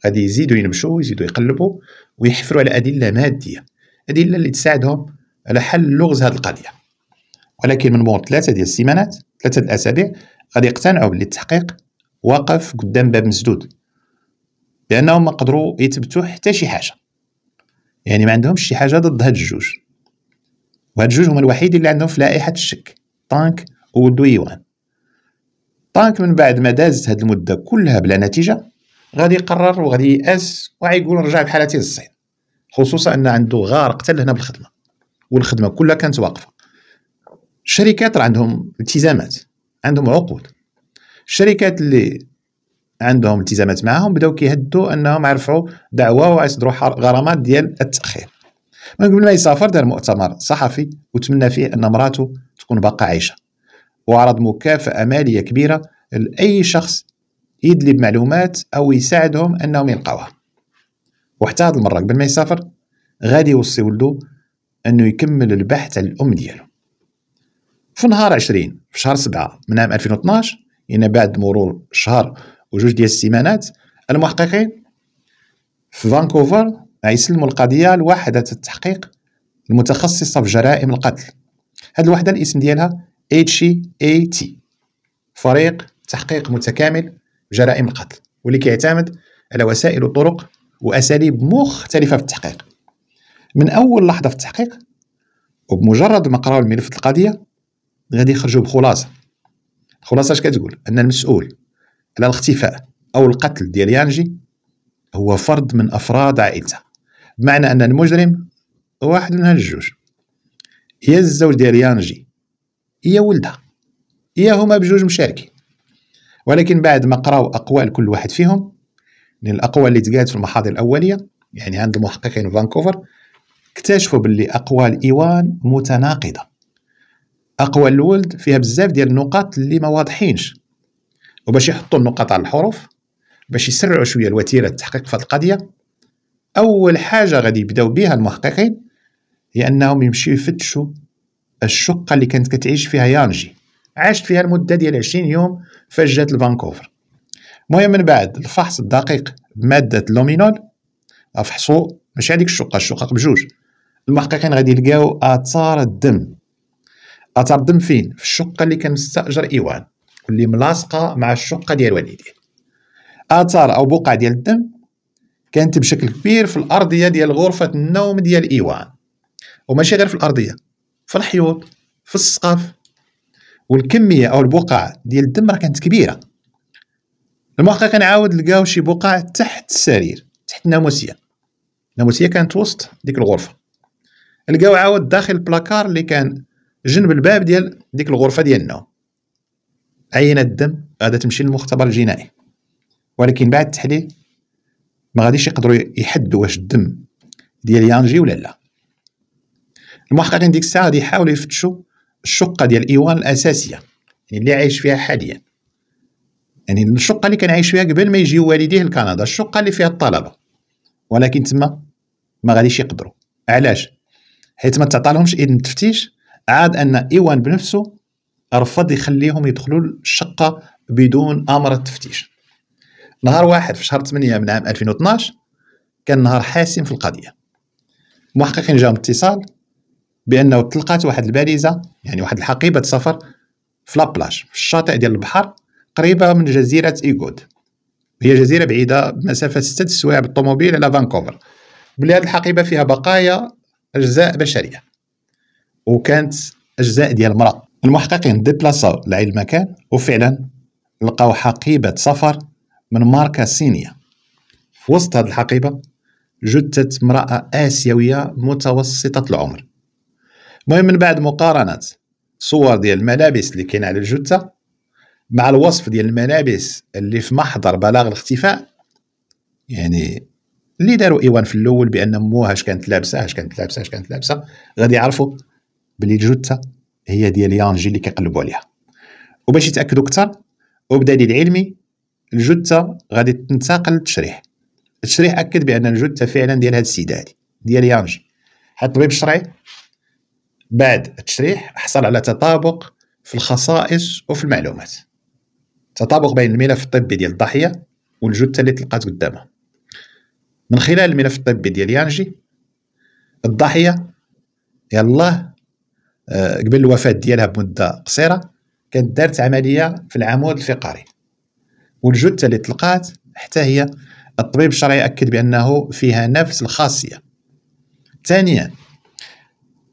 غادي يزيدوا ينبشوا ويزيدوا يقلبوا ويحفروا على أدلة مادية أدلة اللي تساعدهم على حل لغز هذه القضية. ولكن من مور ثلاثة ديال السيمانات ثلاثة الأسابيع غادي يقتنعوا باللي التحقيق واقف قدام باب مسدود. لأنهم ما قدروا يثبتوا حتى شي حاجة. يعني ما عندهمش شي حاجة ضد هاد الجوج. وهاد الجوج هما الوحيد اللي عندهم في لائحة الشك. طانك وولدو إيوان. طانك من بعد ما دازت هاد المدة كلها بلا نتيجة غادي يقرر وغادي يأس وغيقول نرجع بحالتي للصين. خصوصا ان عنده غار قتل هنا بالخدمة. والخدمة كلها كانت واقفة. الشركات راه عندهم التزامات عندهم عقود. الشركات اللي عندهم التزامات معاهم بداو كيهدوا انهم عرفوا دعوة ويصدروا غرامات ديال التأخير. من قبل ما يسافر دار مؤتمر صحفي وتمنى فيه أن مراته تكون باقا عايشة. وعرض مكافأة مالية كبيرة لأي شخص يدلي بمعلومات أو يساعدهم أنهم يلقاوها. وحتى هذه المرة قبل ما يسافر غادي يوصي ولدو أنه يكمل البحث على الأم ديالو. في نهار 20 في شهر 7 من عام 2012 يعني بعد مرور شهر وجوج ديال السيمانات المحققين في فانكوفر غيسلموا القضية لوحدة التحقيق المتخصصة في جرائم القتل. هاد الوحدة الاسم ديالها HEAT فريق تحقيق متكامل جرائم القتل واللي كيعتمد على وسائل وطرق وأساليب مختلفة في التحقيق. من أول لحظة في التحقيق وبمجرد ما قراو الملف القضية غادي يخرجوا بخلاصة. الخلاصه اش كتقول أن المسؤول على الاختفاء أو القتل ديال يانجي هو فرد من أفراد عائلته بمعنى أن المجرم واحد من هالجوج هي الزوج ديال يانجي هي ولدها هي هما بجوج مشاركين. ولكن بعد ما قراو أقوال كل واحد فيهم من الأقوال اللي تقالت في المحاضر الأولية يعني عند المحققين في فانكوفر اكتشفوا باللي أقوال إيوان متناقضة. اقوال الولد فيها بزاف ديال النقاط اللي ما واضحينش. وباش يحطوا النقاط على الحروف باش يسرعوا شوية الوتيرة التحقيق في القضية أول حاجة غادي يبداو بها المحققين هي أنهم يمشيو يفتشوا الشقة اللي كانت كتعيش فيها يانجي. عاشت فيها المده ديال 20 يوم فجات لفانكوفر. المهم من بعد الفحص الدقيق بمادة اللومينول فحصوا ماشي هذيك الشقة الشقق بجوج المحققين غادي يلقاو آثار الدم. الدم فين؟ في الشقة اللي كان مستاجر إيوان واللي ملاصقة مع الشقة ديال والديه آثار أو بقع ديال الدم كانت بشكل كبير في الأرضية ديال غرفة النوم ديال إيوان. وماشي غير في الأرضية في الحيوط في السقف. والكمية أو البقع ديال الدم راه كانت كبيرة. المحققين عاود لقاو شي بقع تحت السرير تحت الناموسية. الناموسية كانت وسط ديك الغرفة. لقاو عاود داخل البلاكار اللي كان جنب الباب ديال ديك الغرفة ديال النوم عينه الدم؟ غادا تمشي للمختبر الجنائي. ولكن بعد التحليل ما غاديش يقدروا يحدوا واش الدم ديال يانجي ولا لا. المحققين ديك الساعة غادي يحاولوا يفتشوا الشقة ديال إيوان الأساسية يعني اللي عايش فيها حاليا. يعني الشقة اللي كان عايش فيها قبل ما يجيو والديه لكندا الشقة اللي فيها الطلبة. ولكن تما ما غاديش يقدروا. علاش؟ حيت ما تعطى لهمش اذن التفتيش عاد أن إيوان بنفسه رفض يخليهم يدخلوا الشقة بدون آمر التفتيش. نهار واحد في شهر 8 من عام 2012 كان نهار حاسم في القضية. محققين جاهم اتصال بأنه تلقات واحد الباليزه يعني واحد الحقيبة سفر في la plage في الشاطئ ديال البحر قريبة من جزيرة إيغود. هي جزيرة بعيدة بمسافة ستة سوايع بالطوموبيل على فانكوفر. بلي هذه الحقيبة فيها بقايا أجزاء بشرية. وكانت أجزاء ديال المرأة. المحققين ديبلاصاو لعين المكان وفعلا لقاو حقيبة سفر من ماركة صينية. في وسط هذه الحقيبة جثه امرأة آسيوية متوسطة العمر. المهم من بعد مقارنة صور ديال الملابس اللي كاين على الجثة مع الوصف ديال الملابس اللي في محضر بلاغ الاختفاء يعني اللي داروا إيوان في الأول بأن موها كانت لابسة اش كانت لابسة اش كانت لابسة غادي يعرفوا بلي الجثه هي ديال يانجي اللي كيقلبوا عليها. وباش يتأكدوا أكثر وبدليل علمي الجثه غادي تنتقل للتشريح. التشريح أكد بأن الجثه فعلا ديال هذا السيد هادي ديال يانجي حيت الطبيب الشرعي بعد التشريح حصل على تطابق في الخصائص وفي المعلومات. تطابق بين الملف الطبي ديال الضحية والجثه اللي تلقات قدامها. من خلال الملف الطبي ديال يانجي الضحية يلاه قبل الوفاة ديالها بمدة قصيرة كانت دارت عملية في العمود الفقري. والجثة اللي تلقات حتى هي الطبيب الشرعي اكد بأنه فيها نفس الخاصية. ثانيا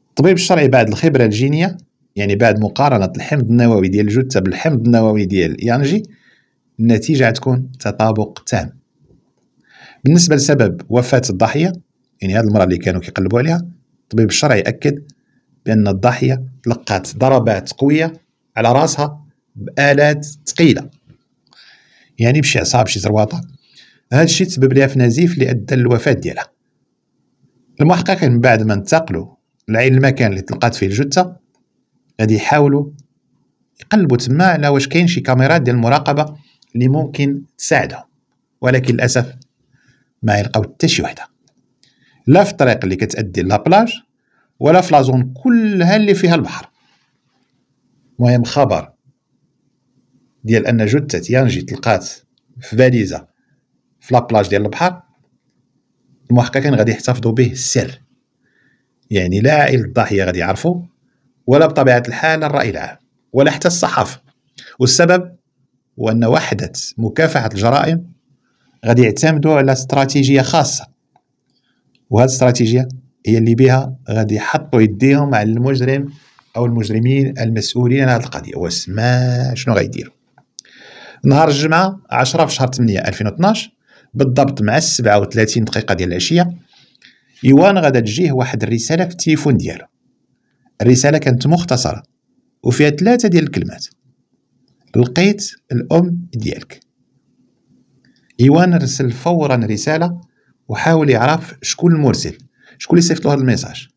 الطبيب الشرعي بعد الخبرة الجينية يعني بعد مقارنة الحمض النووي ديال الجثة بالحمض النووي ديال يانجي النتيجة غتكون تطابق تام. بالنسبة لسبب وفاة الضحية يعني هذه المرأة اللي كانوا كيقلبوا عليها الطبيب الشرعي اكد بأن الضحية تلقات ضربات قوية على راسها بآلات ثقيلة. يعني بشي عصا بشي زرواطه هذا الشيء تسبب لها في نزيف اللي ادى للوفاه ديالها. المحققين من بعد ما انتقلوا لعين المكان اللي تلقات فيه الجثة غادي يحاولوا يقلبوا تما على واش كاين شي كاميرات ديال المراقبة اللي ممكن تساعدهم. ولكن للأسف ما لقاو حتى شي وحدة. لا في الطريق اللي كتأدي la plage ولا في la zone كلها اللي فيها البحر. المهم خبر ديال أن جثة يانجي تلقات في فاليزة في la plage ديال البحر المحققين غادي يحتفظوا به سر يعني لا عائلة الضحية غادي يعرفوا ولا بطبيعة الحال الرأي العام ولا حتى الصحافة. والسبب هو أن وحدة مكافحة الجرائم غادي يعتمدوا على استراتيجية خاصة. وهذه الاستراتيجية هي اللي بها غادي يحطوا يديهم على المجرم أو المجرمين المسؤولين عن هذه القضية. واسمع شنو غيديروا نهار الجمعة 10 في شهر 8 2012 بالضبط مع 37 دقيقة ديال العشية إيوان غادا تجيه واحد الرسالة في التليفون ديالو. الرسالة كانت مختصرة وفيها ثلاثة ديال الكلمات. لقيت الأم ديالك. إيوان رسل فورا رسالة وحاول يعرف شكون المرسل. شكون اللي صيفط له هذا الميساج.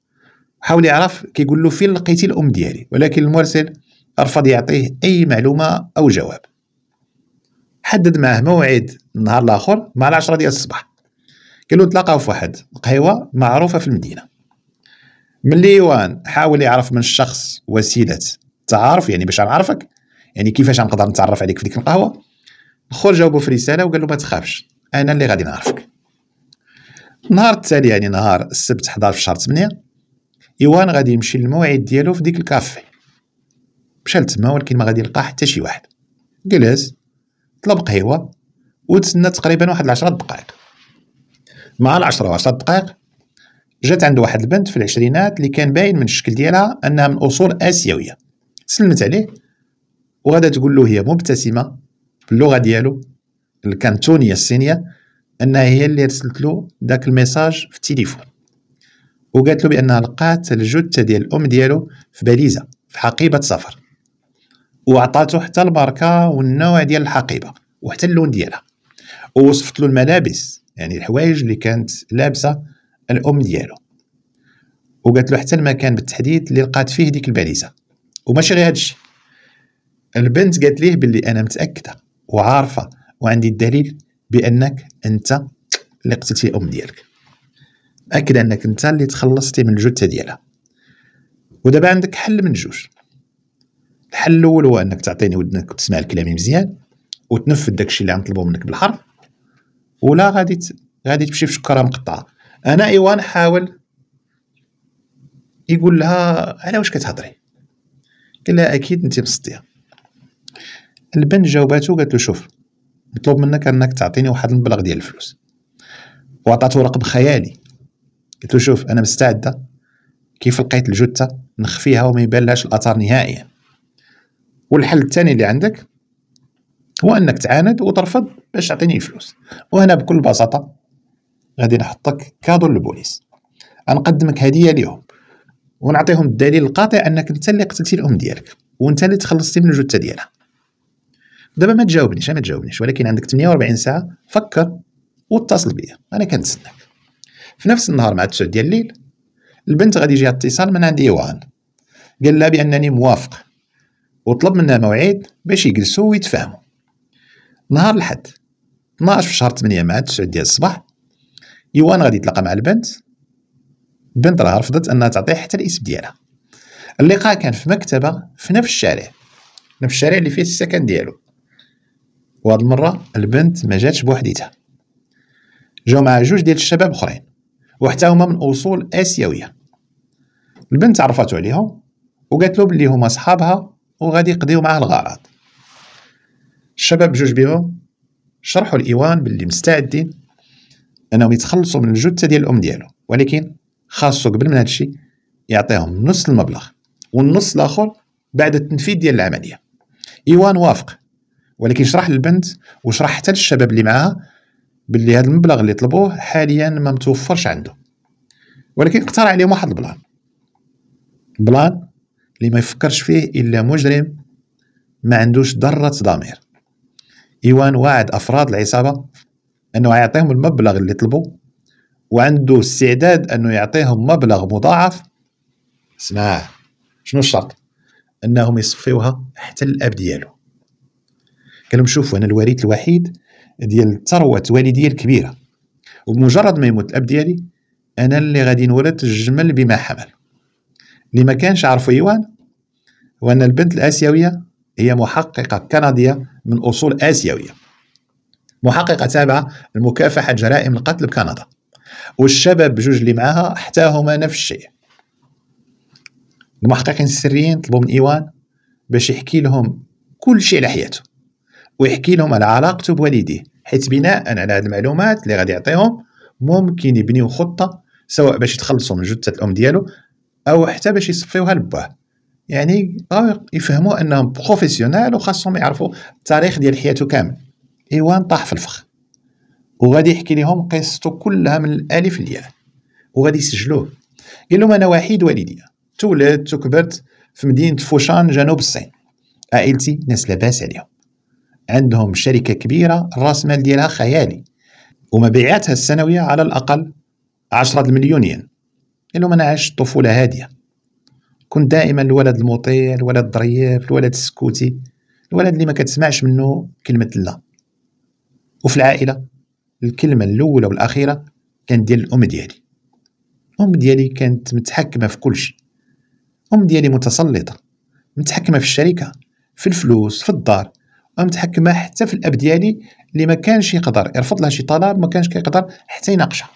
حاول يعرف كيقول له فين لقيتي الأم ديالي؟ ولكن المرسل رفض يعطيه أي معلومة أو جواب. حدد معه موعد النهار الآخر مع العشرة ديال الصباح. قال له نتلاقاو في واحد القهوه معروفة في المدينة. ملي ايوان حاول يعرف من الشخص وسيلة التعارف يعني باش نعرفك يعني كيفاش نقدر نتعرف عليك في ديك القهوة. الآخر جاوبو في رسالة وقال له ما تخافش أنا اللي غادي نعرفك. النهار التالي يعني نهار السبت 11 في شهر 8 إيوان غادي يمشي للموعد ديالو في ديك الكافي. مشى لتما ولكن ما غادي يلقى حتى شي واحد. جلس طلب قهوة وتسنى تقريبا واحد العشرة دقائق. مع العشرة وعشرة دقائق جات عنده واحد البنت في العشرينات اللي كان باين من الشكل ديالها أنها من أصول آسيوية. سلمت عليه وغادا تقول له هي مبتسمة باللغة ديالو الكانتونيه الصينية. أنها هي اللي رسلت له داك الميساج في التليفون. وقالت له بأنها لقات الجثة ديال الأم ديالو في باليزه في حقيبة سفر. وعطاتو حتى البركة والنوع ديال الحقيبة وحتى اللون ديالها. ووصفت له الملابس يعني الحوايج اللي كانت لابسة الأم ديالو. وقالت له حتى المكان بالتحديد اللي لقات فيه ديك الباليزه وماشي غير هادشي البنت قالت ليه باللي أنا متأكدة وعارفة وعندي الدليل بأنك أنت اللي قتلتي الأم ديالك. اكد أنك أنت اللي تخلصتي من الجثة ديالها. ودابا عندك حل من جوج. الحل الأول هو أنك تعطيني ودنك وتسمع الكلامي مزيان وتنفذ داكشي اللي غنطلبو منك بالحرف ولا غادي. غادي تمشي في شكارة مقطعة. أنا إيوان حاول يقول لها على واش كتهضري؟ قال لها أكيد أنت مصدية. البنت جاوباتو قالت له شوف مطلوب منك أنك تعطيني واحد المبلغ ديال الفلوس. وعطاتو رقم خيالي. قلت له شوف أنا مستعده كيف لقيت الجثة؟ نخفيها وما يبان لهاش الاثار نهائيا. والحل الثاني اللي عندك هو أنك تعاند وترفض باش تعطيني الفلوس. وهنا بكل بساطة غادي نحطك كادو للبوليس. غنقدمك هدية ليهم ونعطيهم الدليل القاطع أنك أنت اللي قتلتي الأم ديالك. وأنت اللي تخلصتي من الجثة ديالها. دابا ما تجاوبنيش ما تجاوبنيش ولكن عندك 48 ساعة فكر واتصل بيا أنا كنتسناك. في نفس النهار مع 9 ديال الليل البنت غادي يجيها اتصال من عند إيوان. قال لها بأنني موافق وطلب منها موعد باش يجلسوا ويتفاهموا. نهار الحد 12 في شهر 8 مع 9 ديال الصباح إيوان غادي يتلاقى مع البنت. البنت راه رفضت أنها تعطيه حتى الإسم ديالها. اللقاء كان في مكتبة في نفس الشارع نفس الشارع اللي فيه السكن ديالو. وهاد المرة البنت ما جاتش بوحديتها. جاو مع جوج ديال الشباب أخرين وحتى هما من أصول آسيوية. البنت عرفاتو عليهم وقالت له بلي هما صحابها وغادي يقضيو معاه الغرض. الشباب بجوج بيهم شرحوا الإيوان باللي مستعدين أنهم يتخلصوا من الجثة ديال الأم ديالو ولكن خاصو قبل من هادشي يعطيهم نص المبلغ والنص الآخر بعد التنفيذ ديال العملية. إيوان وافق. ولكن شرح للبنت وشرح حتى للشباب اللي معاها باللي هذا المبلغ اللي طلبوه حاليا ما متوفرش عنده. ولكن اقترح عليهم واحد البلان. بلان اللي ما يفكرش فيه إلا مجرم ما عندوش ذره ضمير. إيوان وعد أفراد العصابة أنه يعطيهم المبلغ اللي طلبوا وعنده استعداد أنه يعطيهم مبلغ مضاعف. اسمع شنو الشرط؟ أنهم يصفيوها حتى الأب ديالو. قال لهم شوفوا أنا الوريث الوحيد ديال ثروة والدي الكبيرة. وبمجرد ما يموت الأب ديالي أنا اللي غادي نولد الجمل بما حمل. اللي ما كانش عرفوا ايوان هو ان البنت الآسيوية هي محققة كندية من أصول آسيوية. محققة تابعة لمكافحة جرائم القتل بكندا. والشباب بجوج اللي معاها حتى هما نفس الشيء. المحققين السريين طلبوا من إيوان باش يحكي لهم كل شيء على حياته. ويحكي لهم على علاقته بوالديه حيث بناء على هذه المعلومات اللي غادي يعطيهم ممكن يبنيو خطة سواء باش يتخلصوا من جثة الأم ديالو أو حتى باش يصفيوها لباه يعني يفهموا أنهم بروفيسيونيل وخاصهم يعرفوا التاريخ ديال حياته كامل. إيوان طاح في الفخ. وغادي يحكي لهم قصته كلها من الألف للياء. وغادي يسجلوه. قال لهم أنا وحيد والديا تولدت وكبرت في مدينة فوشان جنوب الصين. عائلتي ناس لاباس عليهم. عندهم شركة كبيرة الراس مال ديالها خيالي ومبيعاتها السنوية على الأقل عشرة المليون ين. لهم أنا عشت طفولة هادية. كنت دائما الولد المطيع الولد الظريف الولد السكوتي الولد اللي ما كتسمعش منه كلمة لا. وفي العائلة الكلمة الأولى والأخيرة كانت ديال الأم ديالي. الأم ديالي كانت متحكمة في كل شيء. ام ديالي متسلطة متحكمة في الشركة في الفلوس في الدار. ومتحكمه حتى في الأب ديالي اللي ما كانش يقدر يرفض لها شي طلب ما كانش كيقدر حتى يناقشها.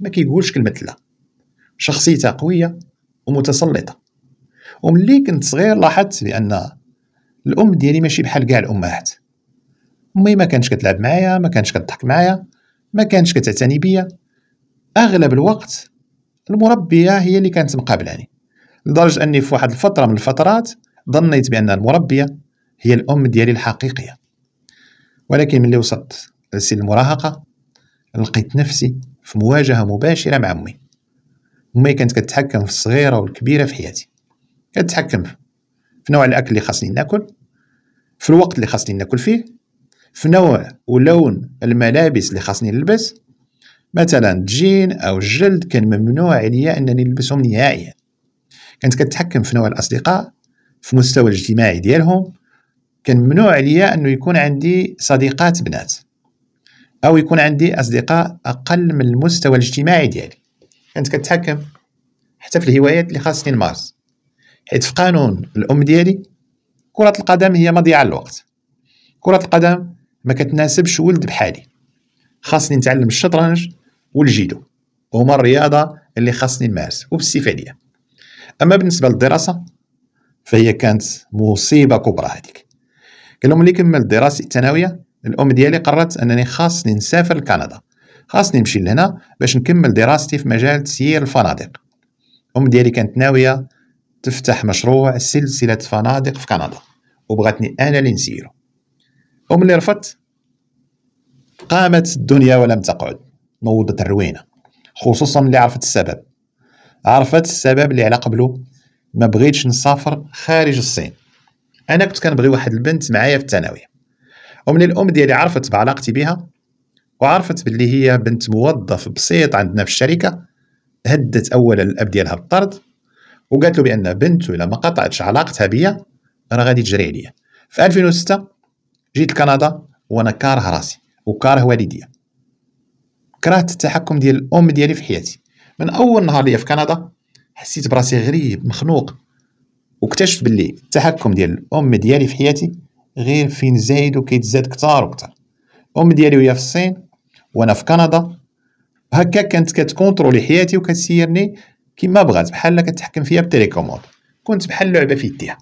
ما كيقولش كلمة لا. شخصيته قوية ومتسلطة. وملي كنت صغير لاحظت بأن الأم ديالي ماشي بحال كاع الأمهات. أمي ما كانتش كتلعب معايا ما كانتش كتضحك معايا ما كانتش كتعتني بيا. أغلب الوقت المربية هي اللي كانت مقابلاني. لدرجة أني في واحد الفترة من الفترات ظنيت بأن المربية هي الأم ديالي الحقيقية. ولكن ملي وصلت لسن المراهقة لقيت نفسي في مواجهة مباشرة مع أمي. أمي كانت كتحكم في الصغيرة والكبيرة في حياتي. كتحكم في نوع الأكل اللي خاصني ناكل في الوقت اللي خاصني ناكل فيه في نوع ولون الملابس اللي خاصني نلبس. مثلا الجين أو الجلد كان ممنوع عليا أنني نلبسهم نهائيا. كانت كتحكم في نوع الأصدقاء في المستوى الاجتماعي ديالهم كان ممنوع عليا أنه يكون عندي صديقات بنات أو يكون عندي أصدقاء أقل من المستوى الاجتماعي ديالي. كنت كتحكم حتى في الهوايات اللي خاصني نمارس. حيت في قانون الأم ديالي كرة القدم هي مضيعة الوقت كرة القدم ما كتناسبش ولد بحالي. خاصني نتعلم الشطرنج والجيدو وهما الرياضة اللي خاصني نمارس عليا. أما بالنسبة للدراسة فهي كانت مصيبة كبرى هذيك. قال لهم ملي كملت دراستي الثانوية؟ الأم ديالي قررت أنني خاصني نسافر لكندا. خاصني نمشي لهنا باش نكمل دراستي في مجال تسيير الفنادق. الأم ديالي كانت ناوية تفتح مشروع سلسلة فنادق في كندا وبغاتني أنا اللي نسيرو وملي رفضت قامت الدنيا ولم تقعد. نوضت الروينة خصوصا ملي عرفت السبب. عرفت السبب اللي على قبله ما بغيتش نسافر خارج الصين. أنا كنت كنبغي واحد البنت معايا في الثانويه ومن الأم ديالي عرفت بعلاقتي بها وعرفت باللي هي بنت موظف بسيط عندنا في الشركة هدت اولا الأب ديالها بالطرد وقالت له بأن بنته إلا ما قطعتش علاقتها بيا راه غادي تجري عليا. في 2006 جيت لكندا وأنا كاره راسي وكاره والديا كرهت التحكم ديال الأم ديالي في حياتي. من أول نهار ليا في كندا حسيت براسي غريب مخنوق. واكتشفت باللي التحكم ديال الأم ديالي في حياتي غير فين زايد وكيتزاد كتر وكتر. الأم ديالي وهي في الصين وأنا في كندا هكا كانت كتكونترولي حياتي وكتسيرني كيما بغات بحال كتحكم فيا ب télécommande كنت بحال لعبة في يديها.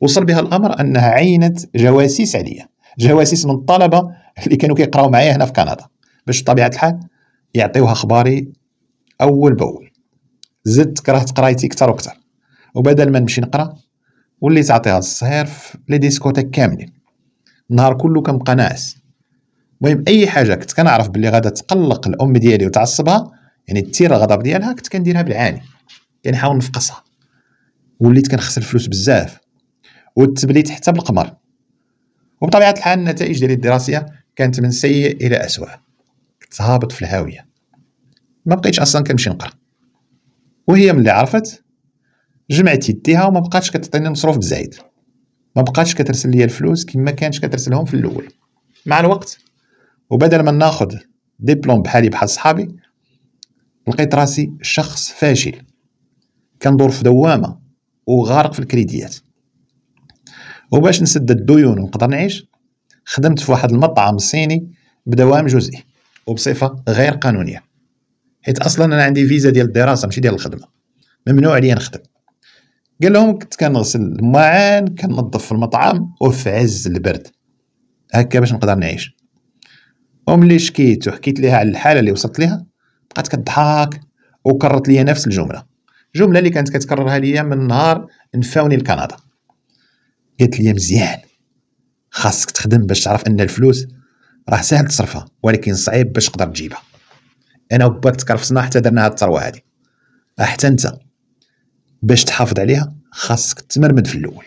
وصل بها الأمر أنها عينت جواسيس عليا جواسيس من الطلبة اللي كانوا كيقراو معايا هنا في كندا. باش بطبيعة الحال يعطيوها أخباري أول بأول. زدت كرهت قرايتي أكثر وأكثر وبدل ما نمشي نقرا وليت عطيها الصهير في لي ديسكوتيك كاملين. النهار كله كنبقى ناعس. المهم أي حاجة كنت كنعرف باللي غادا تقلق الأم ديالي وتعصبها يعني تثير الغضب ديالها كنت كنديرها بالعاني. يعني نحاول نفقصها. وليت كنخسر فلوس بزاف. وتبليت حتى بالقمر. وبطبيعة الحال النتائج ديالي الدراسية كانت من سيء إلى اسوء تهابط في الهاوية. ما بقيتش أصلا كنمشي نقرا. وهي ملي عرفت جمعت يديها وما بقاتش كتعطيني مصروف بزايد. ما بقاتش كترسل ليا الفلوس كما كانش كترسلهم في الأول. مع الوقت وبدل ما ناخذ ديبلوم بحالي بحال صحابي لقيت راسي شخص فاشل. كندور في دوامة وغارق في الكريديات. وباش نسد الديون ونقدر نعيش خدمت في واحد المطعم صيني بدوام جزئي وبصفة غير قانونية. حيت أصلا أنا عندي فيزا ديال الدراسة ماشي ديال الخدمة. ممنوع عليا نخدم. قال لهم كنت كنغسل الماعن كنظف في المطعم وفي عز البرد. هكا باش نقدر نعيش. وملي شكيت وحكيت ليها على الحالة اللي وصلت ليها بقات كضحك وكررت ليا نفس الجملة. جملة اللي كانت كتكررها ليا من نهار نفاوني لكندا. قالت لي مزيان. خاصك تخدم باش تعرف أن الفلوس راه ساهل تصرفها ولكن صعيب باش تقدر تجيبها. أنا وباك تكرفصنا حتى درنا هاد الثروة هادي. حتى انت باش تحافظ عليها خاصك تمرمد في الأول.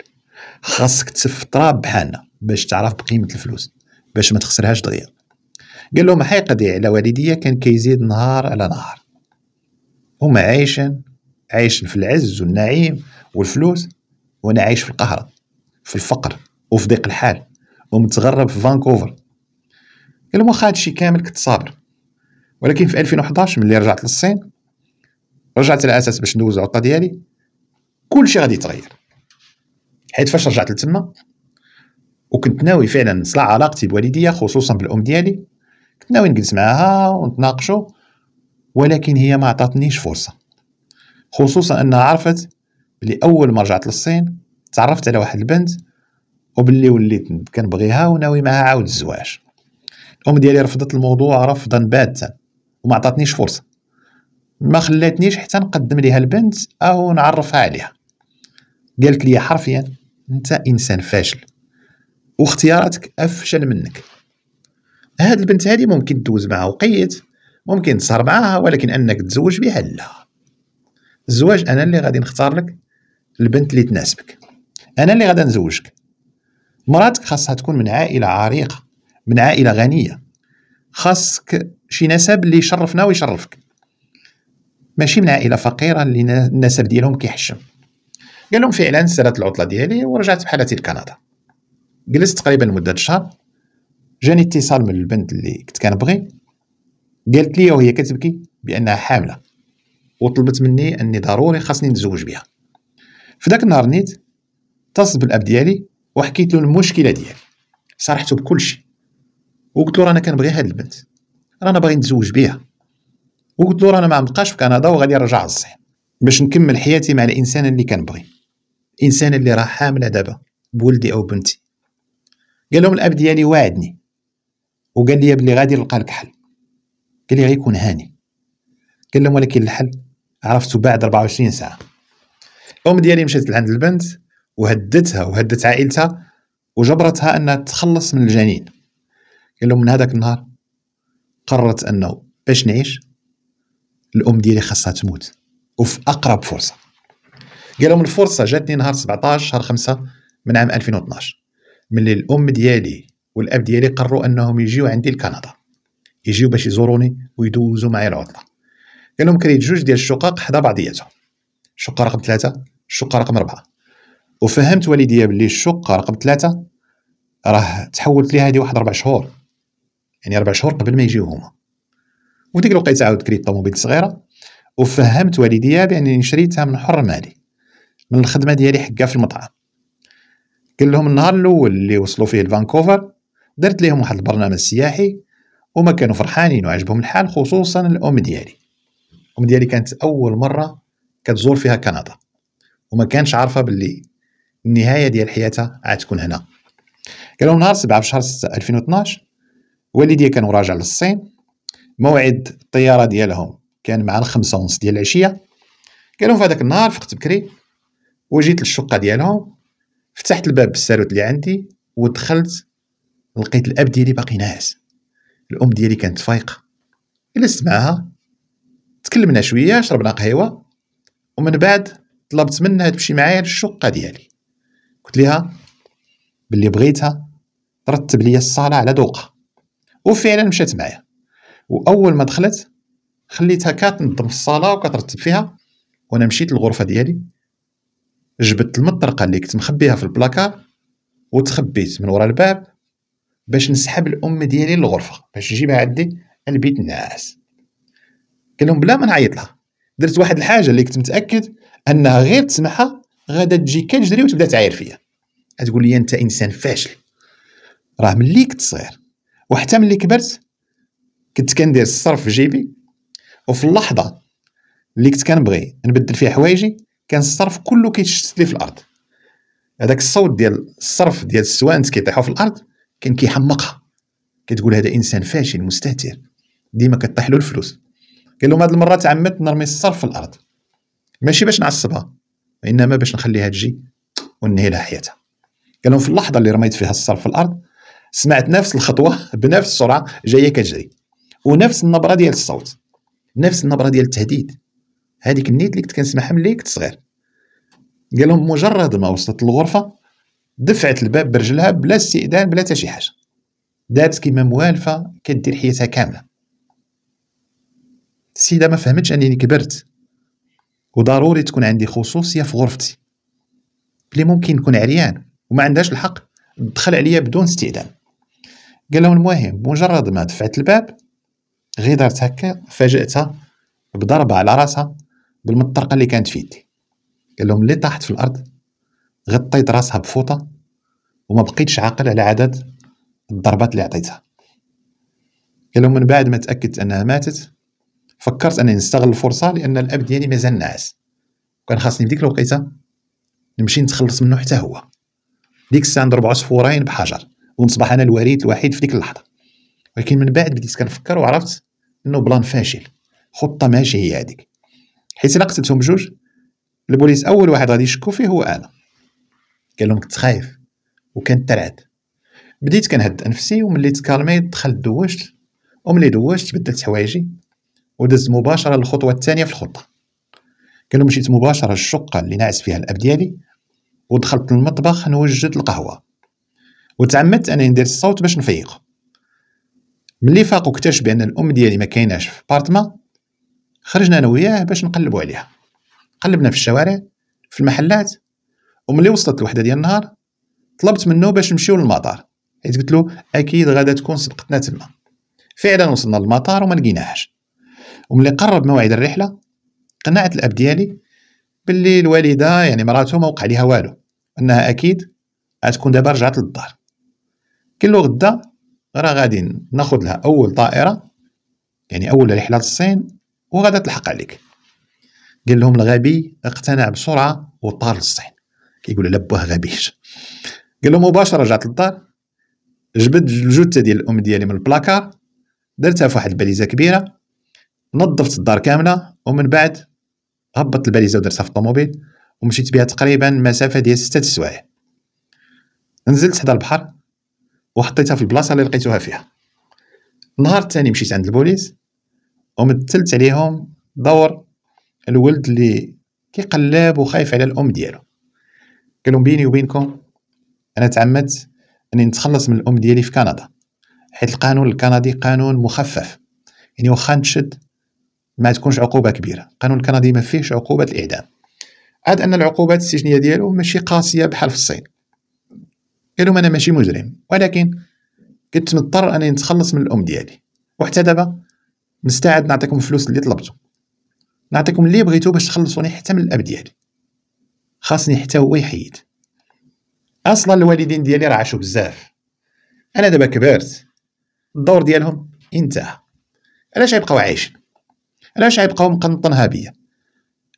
خاصك تسف التراب بحالنا باش تعرف بقيمة الفلوس باش ما تخسرهاش دغيا. قال لهم حقدي على والديا كان كيزيد نهار على نهار. هما عايشين عايشين في العز والنعيم والفلوس وأنا عايش في القهر في الفقر وفي ضيق الحال ومتغرب في فانكوفر. قال لهم واخا هادشي كامل كنت صابر. ولكن في 2011 ملي رجعت للصين رجعت على أساس باش ندوز العطله ديالي كلشي غادي يتغير. حيت فاش رجعت لتما وكنت ناوي فعلا نصلح علاقتي بوالديا خصوصا بالأم ديالي كنت ناوي نجلس معاها ونتناقشوا ولكن هي ما عطاتنيش فرصة. خصوصا أنها عرفت بلي أول ما رجعت للصين تعرفت على واحد البنت وباللي وليت كنبغيها وناوي معاها عاود الزواج. الأم ديالي رفضت الموضوع رفضا باتا وما عطاتنيش فرصة. ما خلاتنيش حتى نقدم ليها البنت أو نعرفها عليها. قالت لي حرفيا أنت إنسان فاشل واختياراتك أفشل منك. هاد البنت هادي ممكن تدوز معها وقيت ممكن تسهر معاها ولكن أنك تزوج بها لا. الزواج أنا اللي غادي نختار لك البنت اللي تناسبك. أنا اللي غادي نزوجك. مراتك خاصها تكون من عائلة عريقة من عائلة غنية. خاصك شي نسب اللي يشرفنا ويشرفك. ماشي من عائلة فقيرة اللي النسب ديالهم كيحشم. قال لهم فعلا سالت العطلة ديالي ورجعت بحالتي لكندا. جلست تقريبا لمدة شهر جاني اتصال من البنت اللي كنت كنبغي. قالت لي وهي كتبكي بأنها حاملة وطلبت مني أني ضروري خاصني نتزوج بها. في ذاك النهار نيت اتصل بالأب ديالي وحكيت له المشكلة ديالي. صرحته بكل شيء. وقلت له رانا كنبغي هاد البنت. رانا باغي نتزوج بها. وقلت له رانا ما في كندا وغادي نرجع للصين باش نكمل حياتي مع الإنسان اللي كنبغي. الانسان اللي راه حامله دابا بولدي أو بنتي. قال لهم الأب ديالي واعدني. وقال لي بلي غادي نلقى لك حل. قال لي غيكون هاني. قال لهم ولكن الحل عرفته بعد 24 ساعة. الأم ديالي مشات لعند البنت وهدتها وهدت عائلتها وجبرتها أنها تخلص من الجنين. قال لهم من هذاك النهار قررت أنه باش نعيش الأم ديالي خاصها تموت. وفي أقرب فرصة. قال لهم الفرصة جاتني نهار 17 شهر 5 من عام 2012 ملي الأم ديالي والأب ديالي قرروا أنهم يجيو عندي لكندا. يجيو باش يزوروني ويدوزوا معايا العطلة. قال لهم كريت جوج ديال الشقق حدا بعضياتهم الشقه رقم ثلاثة الشقه رقم أربعة. وفهمت والديا بلي الشقة رقم ثلاثة راه تحولت ليها هذه واحد ربع شهور. يعني ربع شهور قبل ما يجيو هما. وديك الوقيتة عاود كريت طوموبيل صغيرة. وفهمت والديا بانني شريتها من حر مالي من الخدمة ديالي حقا في المطعم. قال لهم النهار الأول اللي وصلوا فيه لفانكوفر درت لهم واحد البرنامج سياحي وما كانوا فرحانين وعجبهم الحال خصوصا الأم ديالي. الأم ديالي كانت أول مرة كتزور فيها كندا وما كانش عارفة باللي النهاية ديال حياتها عاد تكون هنا قالوا نهار 7 في شهر 6 2012 والدي كان راجع للصين موعد الطيارة ديالهم كان مع الخمسة ونص ديال العشية. قالوا في هذاك النهار فقت بكري وجيت للشقة ديالهم فتحت الباب بالساروت اللي عندي ودخلت لقيت الأب ديالي باقي ناعس. الأم ديالي كانت فايقة. جلست معاها تكلمنا شوية شربنا قهوة ومن بعد طلبت منها تمشي معايا للشقة ديالي. قلت لها باللي بغيتها ترتب لي الصالة على ذوقها. وفعلا مشات معايا. وأول ما دخلت خليتها كتنظم الصالة وكترتب فيها وأنا مشيت للغرفة ديالي. جبت المطرقة اللي كنت مخبيها في البلاكار وتخبيت من وراء الباب باش نسحب الأم ديالي للغرفة باش نجيبها عندي البيت الناس. قال لهم بلا ما نعيط لها. درت واحد الحاجة اللي كنت متأكد أنها غير تسمعها غادا تجي كتجري وتبدأ تعاير فيا. تقول لي أنت إنسان فاشل. راه ملي كنت صغير. وحتى ملي كبرت كنت كندير الصرف في جيبي وفي اللحظة اللي كنت كنبغي نبدل فيها حوايجي كان الصرف كله كيتشتت في الأرض. هذاك الصوت ديال الصرف ديال السوانت كيطيحوا في الأرض كان كيحمقها. كتقول هذا إنسان فاشل مستهتر. ديما كطيح له الفلوس. قال لهم هاد المره تعمدت نرمي الصرف في الأرض. ماشي باش نعصبها وإنما باش نخليها تجي وننهي لها حياتها. قال لهم في اللحظة اللي رميت فيها الصرف في الأرض سمعت نفس الخطوة (laughs) بنفس السرعة جاية كتجري. ونفس النبرة ديال الصوت. نفس النبرة ديال التهديد. هذيك النيت اللي كنت كنسمعها ملي كنت صغير قال لهم مجرد ما وصلت للغرفة دفعت الباب برجلها بلا استئذان بلا حتى شي حاجة. دارت كيما موالفة كدير حياتها كاملة. السيدة ما فهمتش أنني كبرت. وضروري تكون عندي خصوصية في غرفتي. بلي ممكن نكون عريان وما عندهاش الحق تدخل عليا بدون استئذان. قال لهم المهم بمجرد ما دفعت الباب غير دارت هكا فاجأتها بضربة على راسها. بالمطرقة اللي كانت في يدي. قال لهم اللي طاحت في الأرض غطيت راسها بفوطة وما بقيتش عاقل على عدد الضربات اللي عطيتها. قال لهم من بعد ما تأكدت أنها ماتت فكرت أنني نستغل الفرصة لأن الأب ديالي مازال ناعس. وكان خاصني في ديك الوقيتة نمشي نتخلص منه حتى هو. ديك الساعة نضرب عصفورين بحجر ونصبح أنا الوريث الوحيد في ديك اللحظة. ولكن من بعد بديت كنفكر وعرفت أنه plan فاشل خطة ماشي هي هذيك. حيت إلا قتلتهم بجوج البوليس أول واحد غادي يشكو فيه هو أنا. قالهم كنت خايف وكنت ترعد بديت كنهد نفسي وملي تكالميت دخلت دوشت. وملي دوشت بدلت حوايجي ودزت مباشرة للخطوة الثانية في الخطة. كانوا مشيت مباشرة للشقة اللي ناعس فيها الأب ديالي ودخلت للمطبخ نوجد القهوة. وتعمدت انني ندير الصوت باش نفيقه ملي فاق واكتشف بأن الأم ديالي ما كايناش في بارتما خرجنا أنا وياه باش نقلبوا عليها. قلبنا في الشوارع في المحلات وملي وصلت الوحدة ديال النهار طلبت منه باش نمشيو للمطار. حيت قلت له أكيد غادا تكون سبقتنا تما. فعلا وصلنا للمطار وما لقيناهاش. وملي قرب موعد الرحلة قنعت الأب ديالي باللي الوالدة يعني مراته ما وقع ليها والو. أنها أكيد غتكون دابا رجعت للدار. له غدا راه غادي ناخذ لها أول طائرة يعني أول رحلة للصين وغادا تلحق عليك. قال لهم الغبي اقتنع بسرعة وطار للصين. كيقول لا بوه غبيش قال له مباشرة رجعت للدار جبد الجثة ديال الأم ديالي من البلاكار درتها في واحد الباليزة كبيرة نظفت الدار كاملة ومن بعد هبطت الباليزة ودرتها في الطوموبيل ومشيت بها تقريبا مسافة ديال ستة سوايع. نزلت حدا البحر وحطيتها في البلاصة اللي لقيتوها فيها. النهار الثاني مشيت عند البوليس ومثلت عليهم دور الولد اللي كيقلب وخايف على الأم ديالو. قال لهم بيني وبينكم أنا تعمدت أني نتخلص من الأم ديالي في كندا حيت القانون الكندي قانون مخفف يعني واخا نتشد ما تكونش عقوبة كبيرة. القانون الكندي ما فيهش عقوبة الإعدام. عاد أن العقوبات السجنية ديالو ماشي قاسية بحال في الصين. قال لهم أنا ماشي مجرم ولكن كنت مضطر أني نتخلص من الأم ديالي. وحتى دابا مستعد نعطيكم الفلوس اللي طلبتو. نعطيكم اللي بغيتو باش تخلصوني حتى من الأب ديالي. خاصني حتى هو يحيد. أصلا الوالدين ديالي راه عاشوا بزاف. أنا دابا كبرت. الدور ديالهم انتهى. علاش غيبقاو عايشين؟ علاش غيبقاو مقنطنها بيا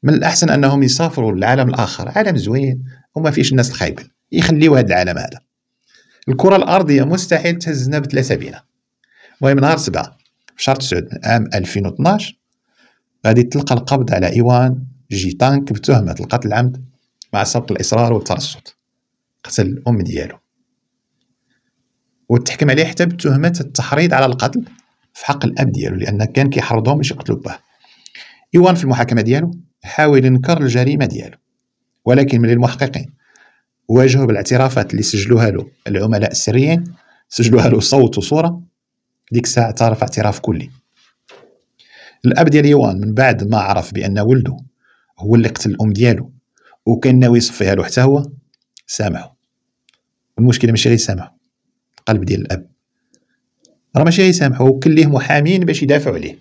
من الأحسن أنهم يسافروا للعالم الآخر. عالم زوين وما فيش الناس الخايبين. يخليو هذا العالم هذا. الكرة الأرضية مستحيل تهزنا بثلاثه بينا المهم نهار سبعة. في شهر تسعود من عام 2012 غادي تلقى القبض على إيوان جيتانك بتهمة القتل العمد مع سبق الإصرار والترصد قتل الأم ديالو. وتحكم عليه حتى بتهمة التحريض على القتل في حق الأب ديالو لأن كان كيحرضهم باش يقتلوا باه. إيوان في المحاكمة ديالو حاول ينكر الجريمة ديالو ولكن من المحققين واجهوا بالاعترافات اللي سجلوها له العملاء السريين سجلوها له صوت وصورة ديك الساعة اعترف اعتراف كلي. الأب ديال ايوان من بعد ما عرف بأن ولده هو اللي قتل الأم ديالو وكان ناوي يصفيها له حتى هو سامحه. المشكلة ماشي غير سامحه القلب ديال الأب. راه ماشي غيسامحو وكل ليه محامين باش يدافعوا عليه.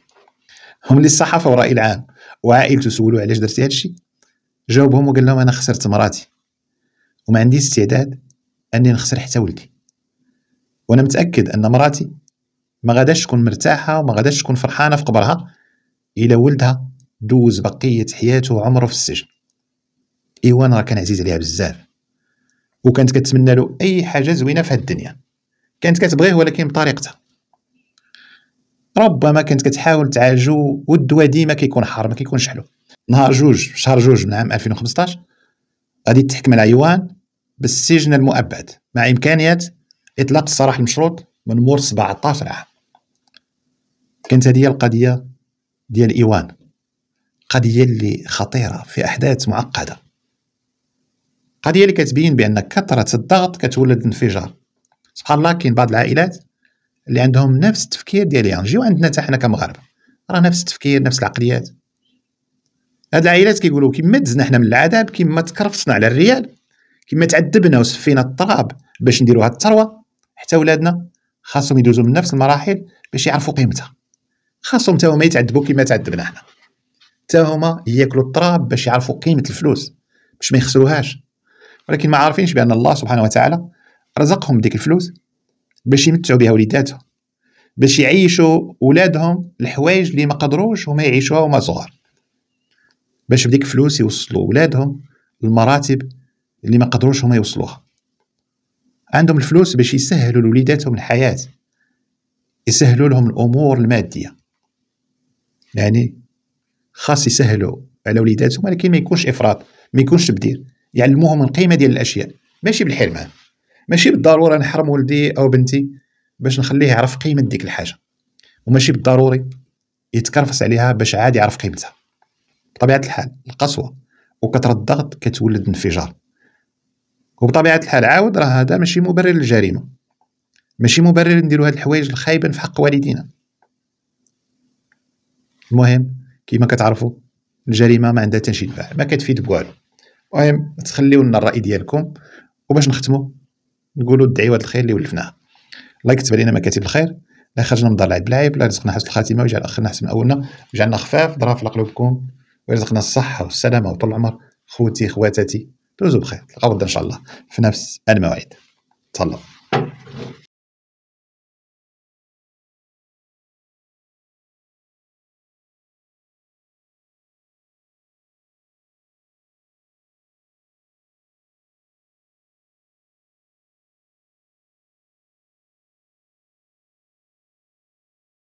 هم اللي الصحافة والراي العام وعائلته سولوه علاش درتي هادشي. جاوبهم وقال لهم أنا خسرت مراتي وما عندي استعداد أني نخسر حتى ولدي. وأنا متأكد أن مراتي ما غاداش تكون مرتاحة وما غاداش تكون فرحانة في قبرها. إلى ولدها دوز بقية حياته وعمره في السجن. إيوان راه كان عزيز عليها بزاف. وكانت كتمنى له أي حاجة زوينة في هاد الدنيا. كانت كتبغيه ولكن بطريقتها. ربما كانت كتحاول تعالجو والدواء ديما كيكون حار ما كيكونش حلو. نهار جوج شهر جوج من عام 2015 غادي تحكم على إيوان بالسجن المؤبد. مع امكانيه إطلاق السراح المشروط من مور 17 عام. كانت هذه القضية ديال إيوان. قضية اللي خطيرة في أحداث معقدة. قضية اللي كتبين بأن كثرة الضغط كتولد انفجار. سبحان الله كاين بعض العائلات اللي عندهم نفس التفكير ديال يان جيو عندنا حتى حنا كمغاربه راه نفس التفكير نفس العقليات. هاد العائلات كيقولوا كيما دزنا حنا من العذاب كيما تكرفصنا على الريال كيما تعذبنا وسفينا التراب باش نديروا هاد الثروة. حتى ولادنا خاصهم يدوزوا من نفس المراحل باش يعرفوا قيمتها. خاصهم حتى هما يتعذبوا كيما تعذبنا حنا. حتى هما ياكلوا التراب باش يعرفوا قيمة الفلوس باش ما يخسروهاش. ولكن ما عارفينش بأن الله سبحانه وتعالى رزقهم بديك الفلوس باش يمتعوا بها وليداتهم باش يعيشوا ولادهم الحوايج اللي ما قدروش هما يعيشوها وما صغار. باش بديك فلوس يوصلوا ولادهم المراتب اللي ما قدروش هما يوصلوها. عندهم الفلوس باش يسهلوا لوليداتهم الحياة يسهلوا لهم الأمور المادية. يعني خاص يسهلوا على وليداتهم ولكن ما يكونش إفراط ما يكونش تبذير يعلموهم القيمة ديال الأشياء. ماشي بالحرمان ماشي بالضرورة نحرم ولدي أو بنتي باش نخليه يعرف قيمة ديك الحاجة. وماشي بالضروري يتكرفس عليها باش عاد يعرف قيمتها. بطبيعة الحال القسوة. وكثرة الضغط كتولد انفجار. وبطبيعة الحال عاود راه هذا ماشي مبرر للجريمة. ماشي مبرر نديرو هاد الحوايج الخايبه في حق والدينا. المهم كما كتعرفوا الجريمة ما عندها تنشي ما كتفيد بوالو. المهم تخليو لنا الرأي ديالكم وباش نختموا نقولوا الدعوات الخير اللي ولفناها. الله يكتب علينا مكاتب الخير لا يخرجنا من دار العيب بالعيب لا يرزقنا حسن الخاتمة ويجعل اخرنا حسن أولنا. ويجعلنا خفاف ظراف قلوبكم ويرزقنا الصحة والسلامة وطول العمر. خوتي خواتاتي دوزوا بخير. تلقاو غدا إن شاء الله في نفس الموعد. تهلاو.